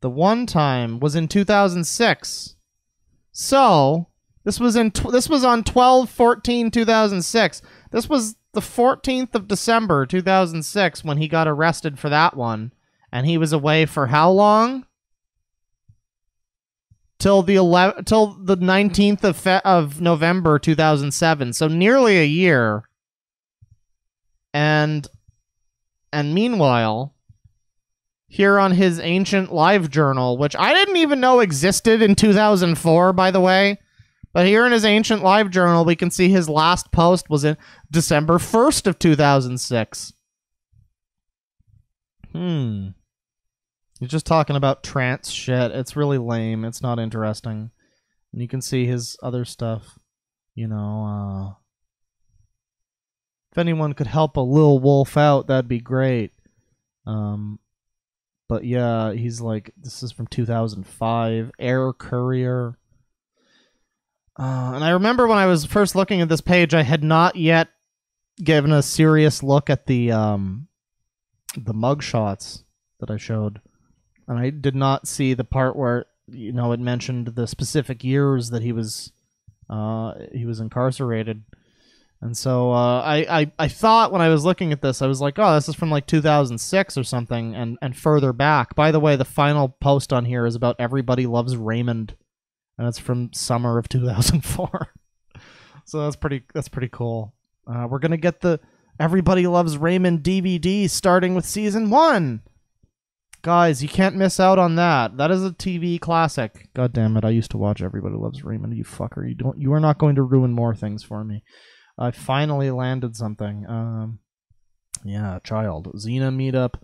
the one time was in 2006. So, this was in this was on 12 14 2006. This was the 14th of December 2006 when he got arrested for that one and he was away for how long? Till the 11 till the 19th of Fe- of November 2007 so nearly a year. And and meanwhile here on his ancient live journal which I didn't even know existed in 2004 by the way but here in his ancient live journal we can see his last post was in December 1st of 2006 hmm He's just talking about trance shit. It's really lame. It's not interesting. And you can see his other stuff. You know, uh if anyone could help a Lil Wolf out, that'd be great. Um but yeah, he's like this is from 2005, Air Courier. Uh, and I remember when I was first looking at this page, I had not yet given a serious look at the um the mugshots that I showed and I did not see the part where you know it mentioned the specific years that he was uh, he was incarcerated. And so uh, I, I I thought when I was looking at this, I was like, oh, this is from like 2006 or something, and and further back. By the way, the final post on here is about everybody loves Raymond, and it's from summer of 2004. so that's pretty that's pretty cool. Uh, we're gonna get the Everybody Loves Raymond DVD starting with season one. Guys, you can't miss out on that. That is a TV classic. God damn it! I used to watch Everybody Loves Raymond. You fucker! You don't. You are not going to ruin more things for me. I finally landed something. Um, yeah, child. Xena meetup.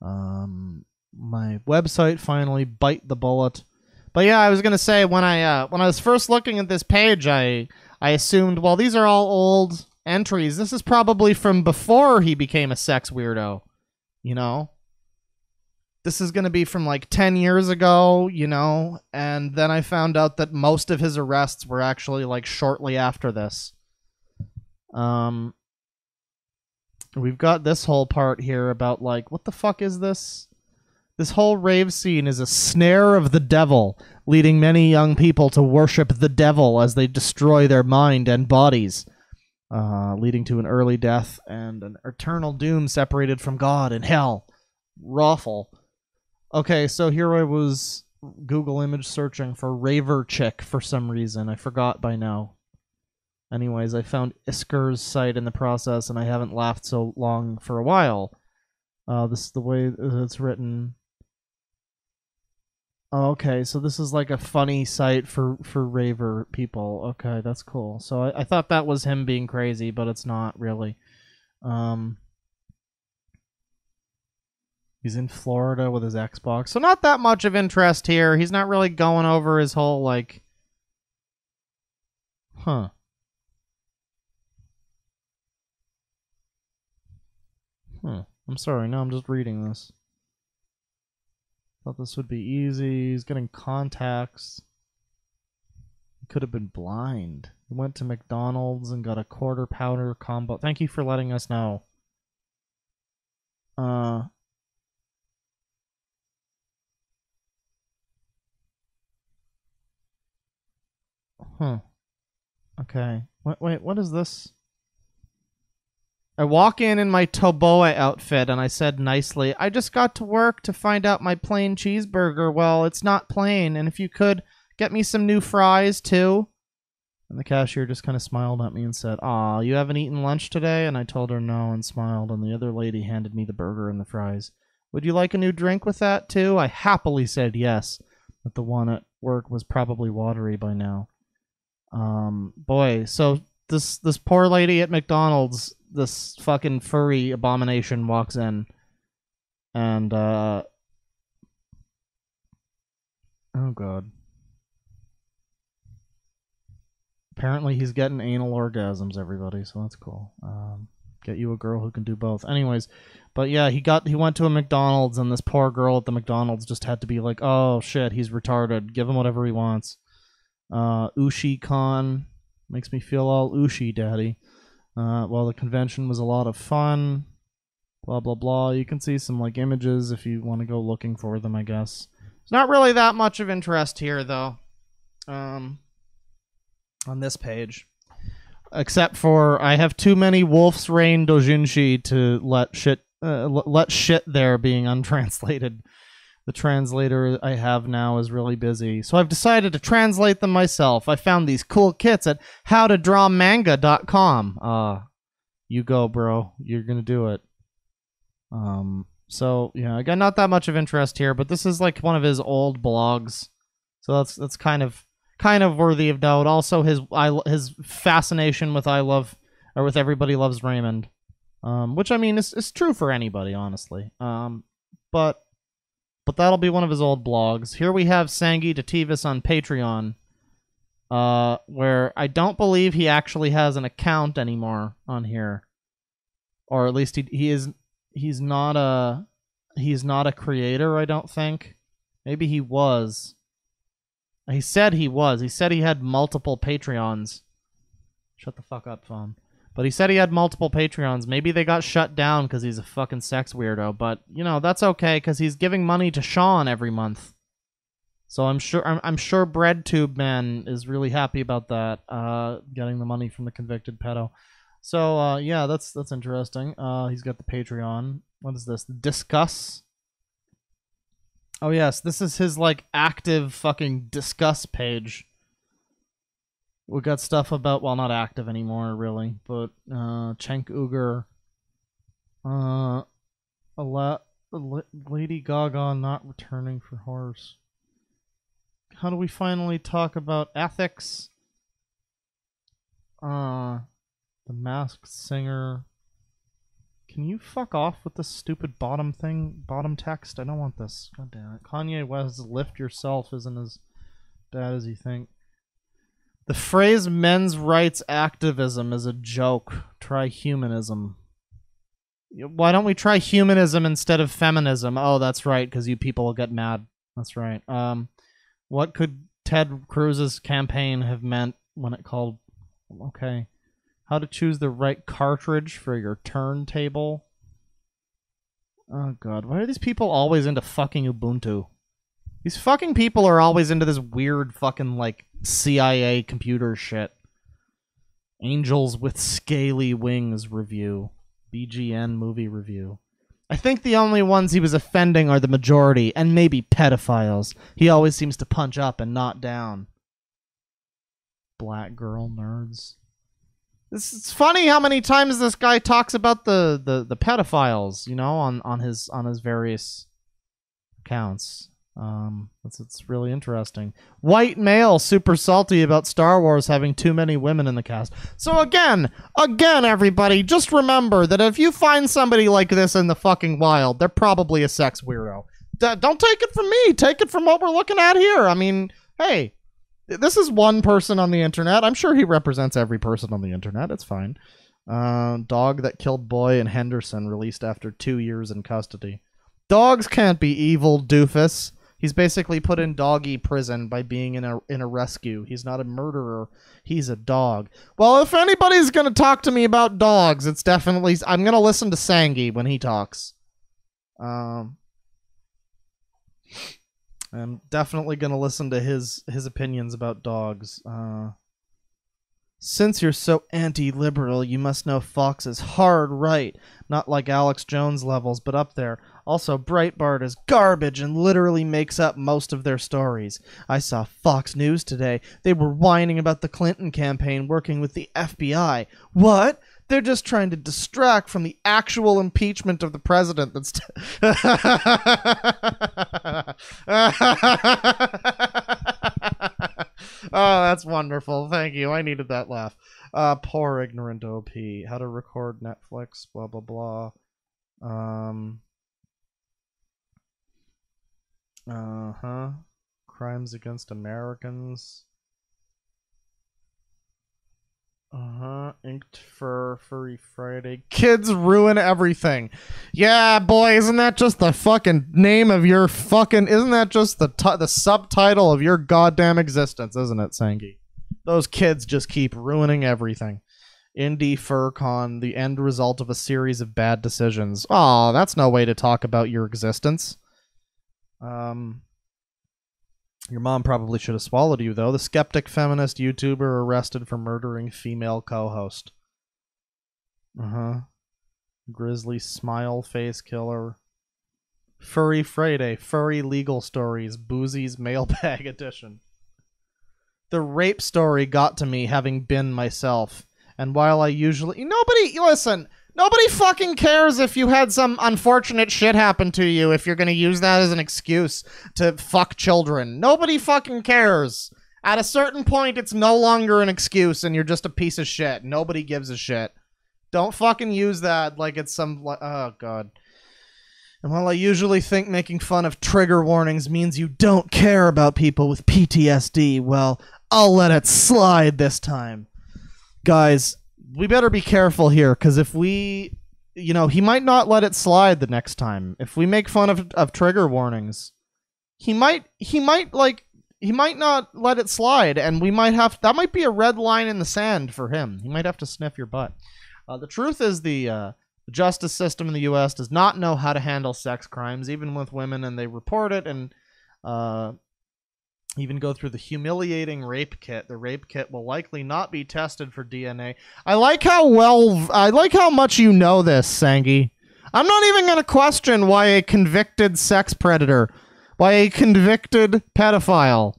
Um, my website finally bite the bullet. But yeah, I was gonna say when I uh, when I was first looking at this page, I I assumed well these are all old entries. This is probably from before he became a sex weirdo. You know, this is gonna be from like ten years ago. You know, and then I found out that most of his arrests were actually like shortly after this. Um, we've got this whole part here about like what the fuck is this? This whole rave scene is a snare of the devil, leading many young people to worship the devil as they destroy their mind and bodies, uh, leading to an early death and an eternal doom separated from God and hell. Rawful. Okay, so here I was Google image searching for raver chick for some reason. I forgot by now. Anyways, I found Isker's site in the process, and I haven't laughed so long for a while. Uh, this is the way it's written. Oh, okay, so this is like a funny site for for raver people. Okay, that's cool. So I, I thought that was him being crazy, but it's not really. Um, he's in Florida with his Xbox, so not that much of interest here. He's not really going over his whole like. Huh. Hmm. I'm sorry. No, I'm just reading this. Thought this would be easy. He's getting contacts. He could have been blind. He went to McDonald's and got a quarter pounder combo. Thank you for letting us know. Uh. Huh. Okay. Wait, wait, what is this? I walk in in my Toboe outfit and I said nicely, I just got to work to find out my plain cheeseburger. Well, it's not plain, and if you could get me some new fries too. And the cashier just kind of smiled at me and said, Aw, you haven't eaten lunch today? And I told her no and smiled, and the other lady handed me the burger and the fries. Would you like a new drink with that too? I happily said yes, but the one at work was probably watery by now. Um, boy, so this this poor lady at McDonald's this fucking furry abomination walks in and uh oh god. Apparently he's getting anal orgasms everybody so that's cool. Um get you a girl who can do both. Anyways but yeah he got he went to a mcdonald's and this poor girl at the mcdonald's just had to be like oh shit he's retarded. Give him whatever he wants uh Ushicon makes me feel all ushi daddy uh, well, the convention was a lot of fun. Blah blah blah. You can see some like images if you want to go looking for them. I guess it's not really that much of interest here though. Um, on this page, except for I have too many Wolf's Rain Dojinshi to let shit uh, let shit there being untranslated. The translator I have now is really busy, so I've decided to translate them myself. I found these cool kits at howtodrawmanga.com. Uh, you go, bro. You're gonna do it. Um, so yeah, I got not that much of interest here, but this is like one of his old blogs, so that's that's kind of kind of worthy of note. Also, his I his fascination with I love or with everybody loves Raymond, um, which I mean is is true for anybody, honestly. Um, but but that'll be one of his old blogs. Here we have Sangie Dativis on Patreon, uh, where I don't believe he actually has an account anymore on here, or at least he he is he's not a he's not a creator. I don't think. Maybe he was. He said he was. He said he had multiple Patreons. Shut the fuck up, phone. But he said he had multiple Patreons. Maybe they got shut down because he's a fucking sex weirdo. But you know that's okay because he's giving money to Sean every month. So I'm sure I'm, I'm sure BreadTube man is really happy about that. Uh, getting the money from the convicted pedo. So uh, yeah, that's that's interesting. Uh, he's got the Patreon. What is this? Disqus. Oh yes, this is his like active fucking Disqus page we got stuff about well not active anymore really but uh Cenk Uygur uh a La- Lady Gaga not returning for horse. How do we finally talk about ethics? Uh, the Masked Singer. Can you fuck off with this stupid bottom thing, bottom text? I don't want this. God damn it. Kanye West's "Lift Yourself" isn't as bad as you think. The phrase "men's rights activism" is a joke. Try humanism. Why don't we try humanism instead of feminism? Oh, that's right, because you people will get mad. That's right. Um, what could Ted Cruz's campaign have meant when it called? Okay, how to choose the right cartridge for your turntable? Oh God, why are these people always into fucking Ubuntu? These fucking people are always into this weird fucking like CIA computer shit. Angels with scaly wings review. BGN movie review. I think the only ones he was offending are the majority, and maybe pedophiles. He always seems to punch up and not down. Black girl nerds. This it's funny how many times this guy talks about the, the, the pedophiles, you know, on, on his on his various accounts. Um, it's it's really interesting. White male super salty about Star Wars having too many women in the cast. So again, again, everybody, just remember that if you find somebody like this in the fucking wild, they're probably a sex weirdo. D- don't take it from me. Take it from what we're looking at here. I mean, hey, this is one person on the internet. I'm sure he represents every person on the internet. It's fine. Uh, dog that killed boy in Henderson released after two years in custody. Dogs can't be evil, doofus. He's basically put in doggy prison by being in a in a rescue. He's not a murderer. He's a dog. Well, if anybody's gonna talk to me about dogs, it's definitely I'm gonna listen to Sangie when he talks. Um, I'm definitely gonna listen to his his opinions about dogs. Uh, since you're so anti-liberal, you must know Fox is hard right, not like Alex Jones levels, but up there. Also, Breitbart is garbage and literally makes up most of their stories. I saw Fox News today. They were whining about the Clinton campaign working with the FBI. What? They're just trying to distract from the actual impeachment of the president that's. Oh, that's wonderful. Thank you. I needed that laugh. Uh, poor ignorant OP. How to record Netflix, blah, blah, blah. Um. Uh huh. Crimes against Americans. Uh huh. Inked Fur, Furry Friday. Kids ruin everything. Yeah, boy, isn't that just the fucking name of your fucking? Isn't that just the the subtitle of your goddamn existence? Isn't it, Sangie? Those kids just keep ruining everything. Indie FurCon, the end result of a series of bad decisions. Aw, that's no way to talk about your existence. Um, your mom probably should have swallowed you, though. The skeptic feminist YouTuber arrested for murdering female co host. Uh huh. Grizzly smile face killer. Furry Friday, furry legal stories, Boozy's mailbag edition. The rape story got to me having been myself. And while I usually. Nobody. Listen, nobody fucking cares if you had some unfortunate shit happen to you if you're gonna use that as an excuse to fuck children. Nobody fucking cares. At a certain point, it's no longer an excuse and you're just a piece of shit. Nobody gives a shit. Don't fucking use that like it's some. Oh, God. And while I usually think making fun of trigger warnings means you don't care about people with PTSD, well, I'll let it slide this time. Guys, we better be careful here because if we, you know, he might not let it slide the next time. If we make fun of, of trigger warnings, he might, he might like, he might not let it slide, and we might have that might be a red line in the sand for him. He might have to sniff your butt. Uh, the truth is, the uh, the justice system in the U.S. does not know how to handle sex crimes, even with women, and they report it and uh, even go through the humiliating rape kit. The rape kit will likely not be tested for DNA. I like how well, I like how much you know this, Sangie. I'm not even going to question why a convicted sex predator, why a convicted pedophile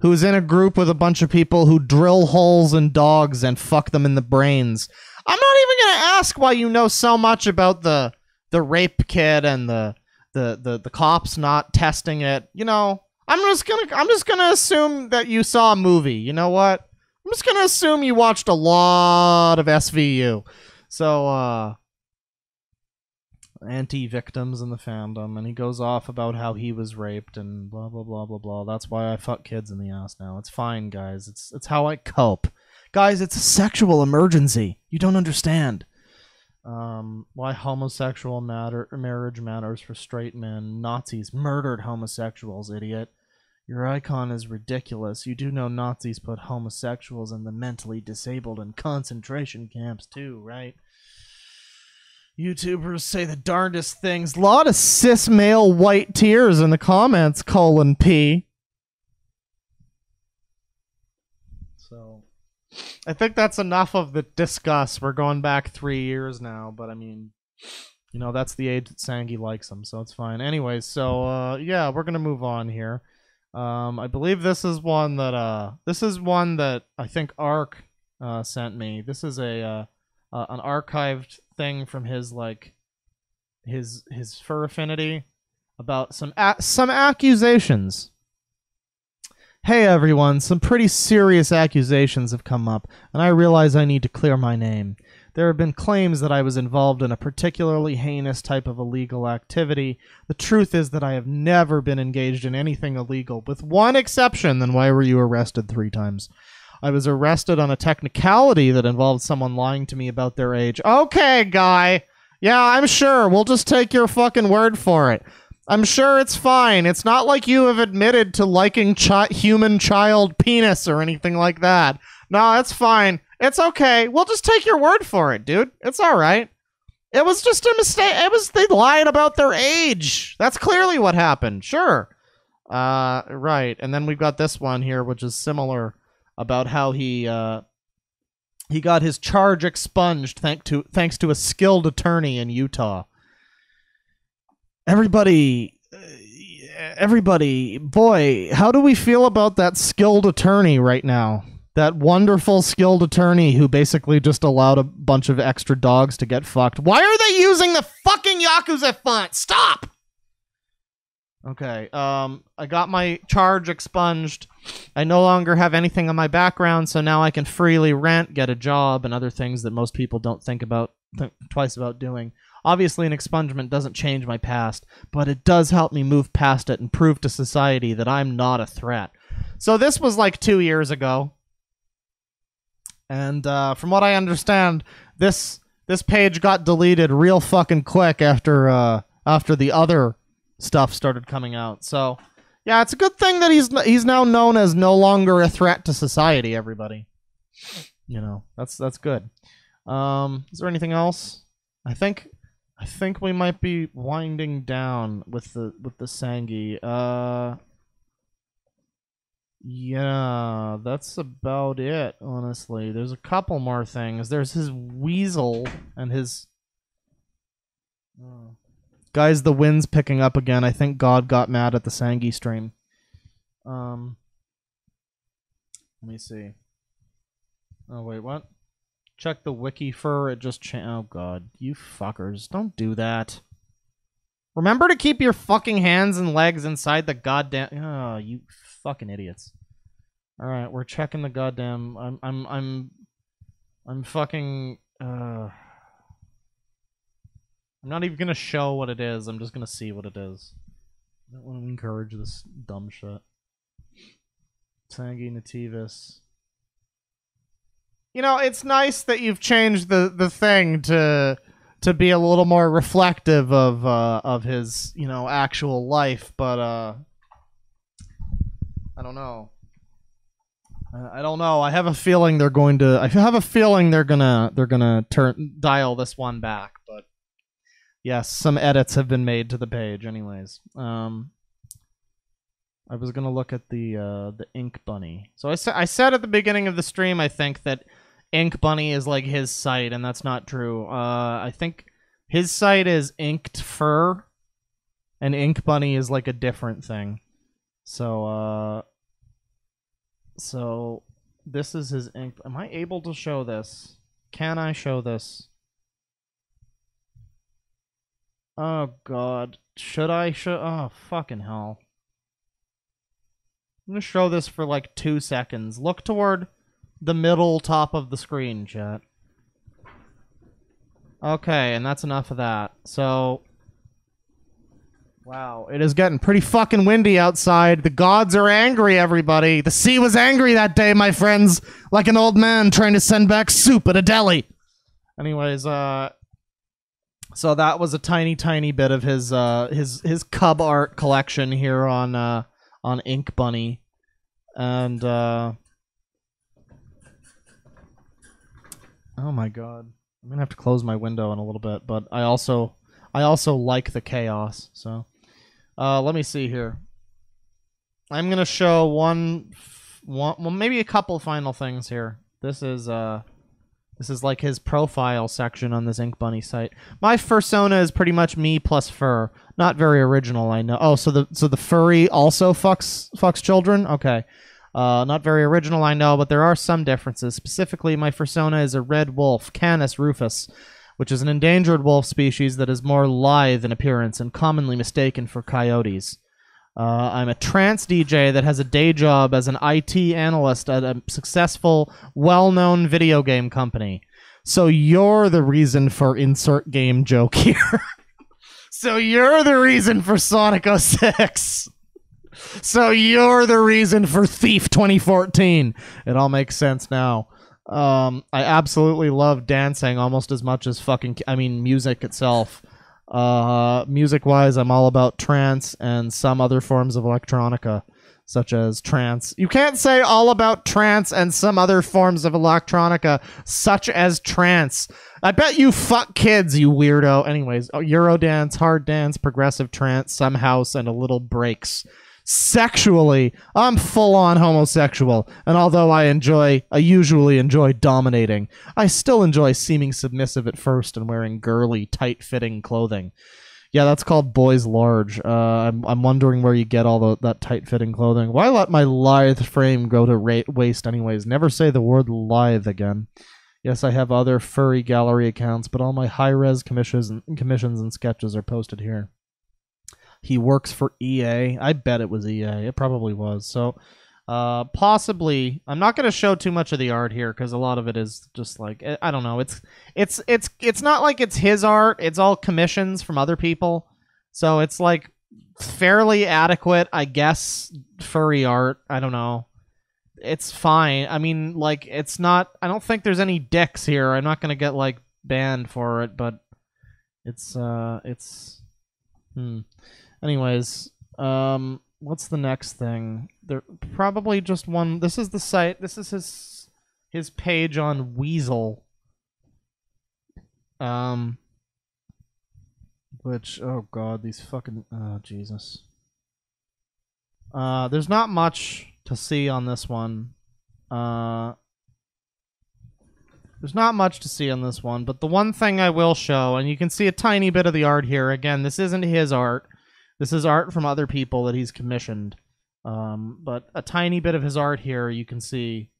who's in a group with a bunch of people who drill holes in dogs and fuck them in the brains. I'm not even going to ask why you know so much about the the rape kit and the the the the cops not testing it. You know, I'm just gonna I'm just gonna assume that you saw a movie. You know what? I'm just gonna assume you watched a lot of SVU. So uh anti-victims in the fandom and he goes off about how he was raped and blah blah blah blah blah. That's why I fuck kids in the ass now. It's fine, guys. It's it's how I cope. Guys, it's a sexual emergency. You don't understand. Um, why homosexual matter marriage matters for straight men. Nazis murdered homosexuals, idiot. Your icon is ridiculous. You do know Nazis put homosexuals and the mentally disabled in concentration camps too, right? YouTubers say the darndest things. Lot of cis male white tears in the comments, colon P. So I think that's enough of the Disqus. We're going back three years now, but I mean you know, that's the age that Sangie likes him, so it's fine. Anyways, so uh yeah, we're gonna move on here. Um I believe this is one that uh this is one that I think Ark uh sent me. This is a uh, uh an archived thing from his like his his fur affinity about some some accusations. Hey everyone, some pretty serious accusations have come up, and I realize I need to clear my name. There have been claims that I was involved in a particularly heinous type of illegal activity. The truth is that I have never been engaged in anything illegal, with one exception. Then why were you arrested three times? I was arrested on a technicality that involved someone lying to me about their age. Okay, guy. Yeah, I'm sure. We'll just take your fucking word for it. I'm sure it's fine. It's not like you have admitted to liking chi- human child penis or anything like that. No, it's fine. It's okay. We'll just take your word for it, dude. It's all right. It was just a mistake. It was they lied about their age. That's clearly what happened. Sure. Uh, right. And then we've got this one here, which is similar about how he uh, he got his charge expunged thanks to thanks to a skilled attorney in Utah. Everybody, everybody, boy, how do we feel about that skilled attorney right now? That wonderful skilled attorney who basically just allowed a bunch of extra dogs to get fucked. Why are they using the fucking Yakuza font? Stop! Okay, um, I got my charge expunged. I no longer have anything on my background, so now I can freely rent, get a job, and other things that most people don't think about twice about doing. Obviously, an expungement doesn't change my past, but it does help me move past it and prove to society that I'm not a threat. So this was like two years ago, and uh, from what I understand, this this page got deleted real fucking quick after uh, after the other stuff started coming out. So, yeah, it's a good thing that he's he's now known as no longer a threat to society. Everybody, you know, that's that's good. Um, is there anything else? I think I think we might be winding down with the with the Sangie. Uh, yeah, that's about it. Honestly, there's a couple more things. There's his weasel and his. Oh. Guys, the wind's picking up again. I think God got mad at the Sangie stream. Um, let me see. Oh wait, what? Check the wiki for it. Just cha- oh god, you fuckers! Don't do that. Remember to keep your fucking hands and legs inside the goddamn. Oh, you fucking idiots! All right, we're checking the goddamn. I'm I'm I'm I'm fucking. Uh, I'm not even gonna show what it is. I'm just gonna see what it is. I don't want to encourage this dumb shit. Sangie Nativis. You know, it's nice that you've changed the the thing to to be a little more reflective of uh, of his you know actual life, but uh, I don't know. I don't know. I have a feeling they're going to. I have a feeling they're gonna they're gonna turn dial this one back, but yes, some edits have been made to the page. Anyways, um, I was gonna look at the uh, the Inkbunny. So I said I said at the beginning of the stream, I think that Inkbunny is like his site, and that's not true. Uh, I think his site is Inked Fur, and Ink Bunny is like a different thing. So uh, so this is his ink. Am I able to show this? Can I show this? Oh god. Should I show oh fucking hell. I'm gonna show this for like two seconds. Look toward the middle top of the screen, chat. Okay, and that's enough of that. So Wow, it is getting pretty fucking windy outside. The gods are angry, everybody. The sea was angry that day, my friends, like an old man trying to send back soup at a deli. Anyways, uh so that was a tiny tiny bit of his uh his his cub art collection here on uh on Inkbunny. And uh Oh my god. I'm going to have to close my window in a little bit, but I also I also like the chaos, so uh, let me see here. I'm gonna show one, one, well, maybe a couple final things here. This is uh, this is like his profile section on this Inkbunny site. My persona is pretty much me plus fur. Not very original, I know. Oh, so the so the furry also fucks fucks children. Okay, uh, not very original, I know, but there are some differences. Specifically, my persona is a red wolf, Canis rufus which is an endangered wolf species that is more lithe in appearance and commonly mistaken for coyotes. Uh, I'm a trance DJ that has a day job as an IT analyst at a successful, well known video game company. So you're the reason for insert game joke here. so you're the reason for Sonic 06. So you're the reason for Thief 2014. It all makes sense now. Um, I absolutely love dancing almost as much as fucking. I mean, music itself. Uh, music wise, I'm all about trance and some other forms of electronica, such as trance. You can't say all about trance and some other forms of electronica, such as trance. I bet you fuck kids, you weirdo. Anyways, Eurodance, hard dance, progressive trance, some house, and a little breaks sexually, I'm full on homosexual. And although I enjoy, I usually enjoy dominating, I still enjoy seeming submissive at first and wearing girly, tight fitting clothing. Yeah, that's called boys large. Uh, I'm, I'm wondering where you get all the, that tight fitting clothing. Why let my lithe frame go to ra- waste, anyways? Never say the word lithe again. Yes, I have other furry gallery accounts, but all my high res commissions commissions and sketches are posted here he works for EA. I bet it was EA. It probably was. So uh, possibly I'm not going to show too much of the art here because a lot of it is just like I don't know. It's it's it's it's not like it's his art. It's all commissions from other people. So it's like fairly adequate, I guess. Furry art. I don't know. It's fine. I mean, like it's not. I don't think there's any dicks here. I'm not going to get like banned for it, but it's uh it's hmm. Anyways, um, what's the next thing? There probably just one. This is the site. This is his his page on Weasyl. Um, which oh god, these fucking oh Jesus. Uh, there's not much to see on this one. Uh, there's not much to see on this one, but the one thing I will show, and you can see a tiny bit of the art here. Again, this isn't his art. This is art from other people that he's commissioned. Um, but a tiny bit of his art here you can see.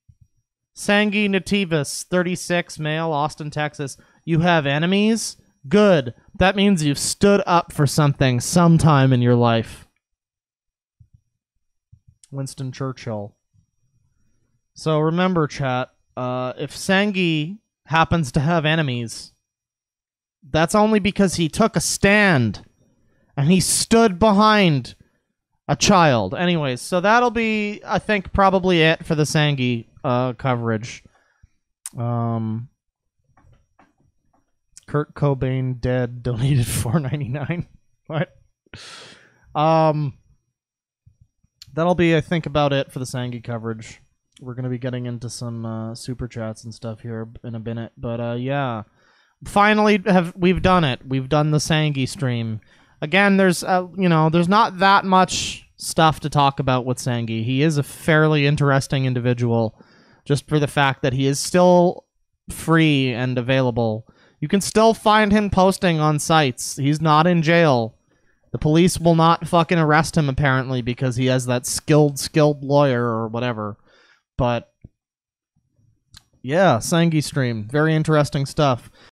Sangie Nativus, 36, male, Austin, Texas. You have enemies? Good. That means you've stood up for something sometime in your life. Winston Churchill. So remember, chat, uh, if Sangie happens to have enemies, that's only because he took a stand and he stood behind a child. Anyways, so that'll be, I think, probably it for the Sangie uh, coverage. Um, Kurt Cobain dead donated four ninety nine. what? Um, that'll be, I think, about it for the Sangie coverage. We're gonna be getting into some uh, super chats and stuff here in a minute, but uh, yeah, finally have we've done it. We've done the Sangie stream again, there's uh, you know, there's not that much stuff to talk about with Sangie. He is a fairly interesting individual, just for the fact that he is still free and available. You can still find him posting on sites. He's not in jail. The police will not fucking arrest him apparently because he has that skilled skilled lawyer or whatever. But yeah, Sangie stream, very interesting stuff.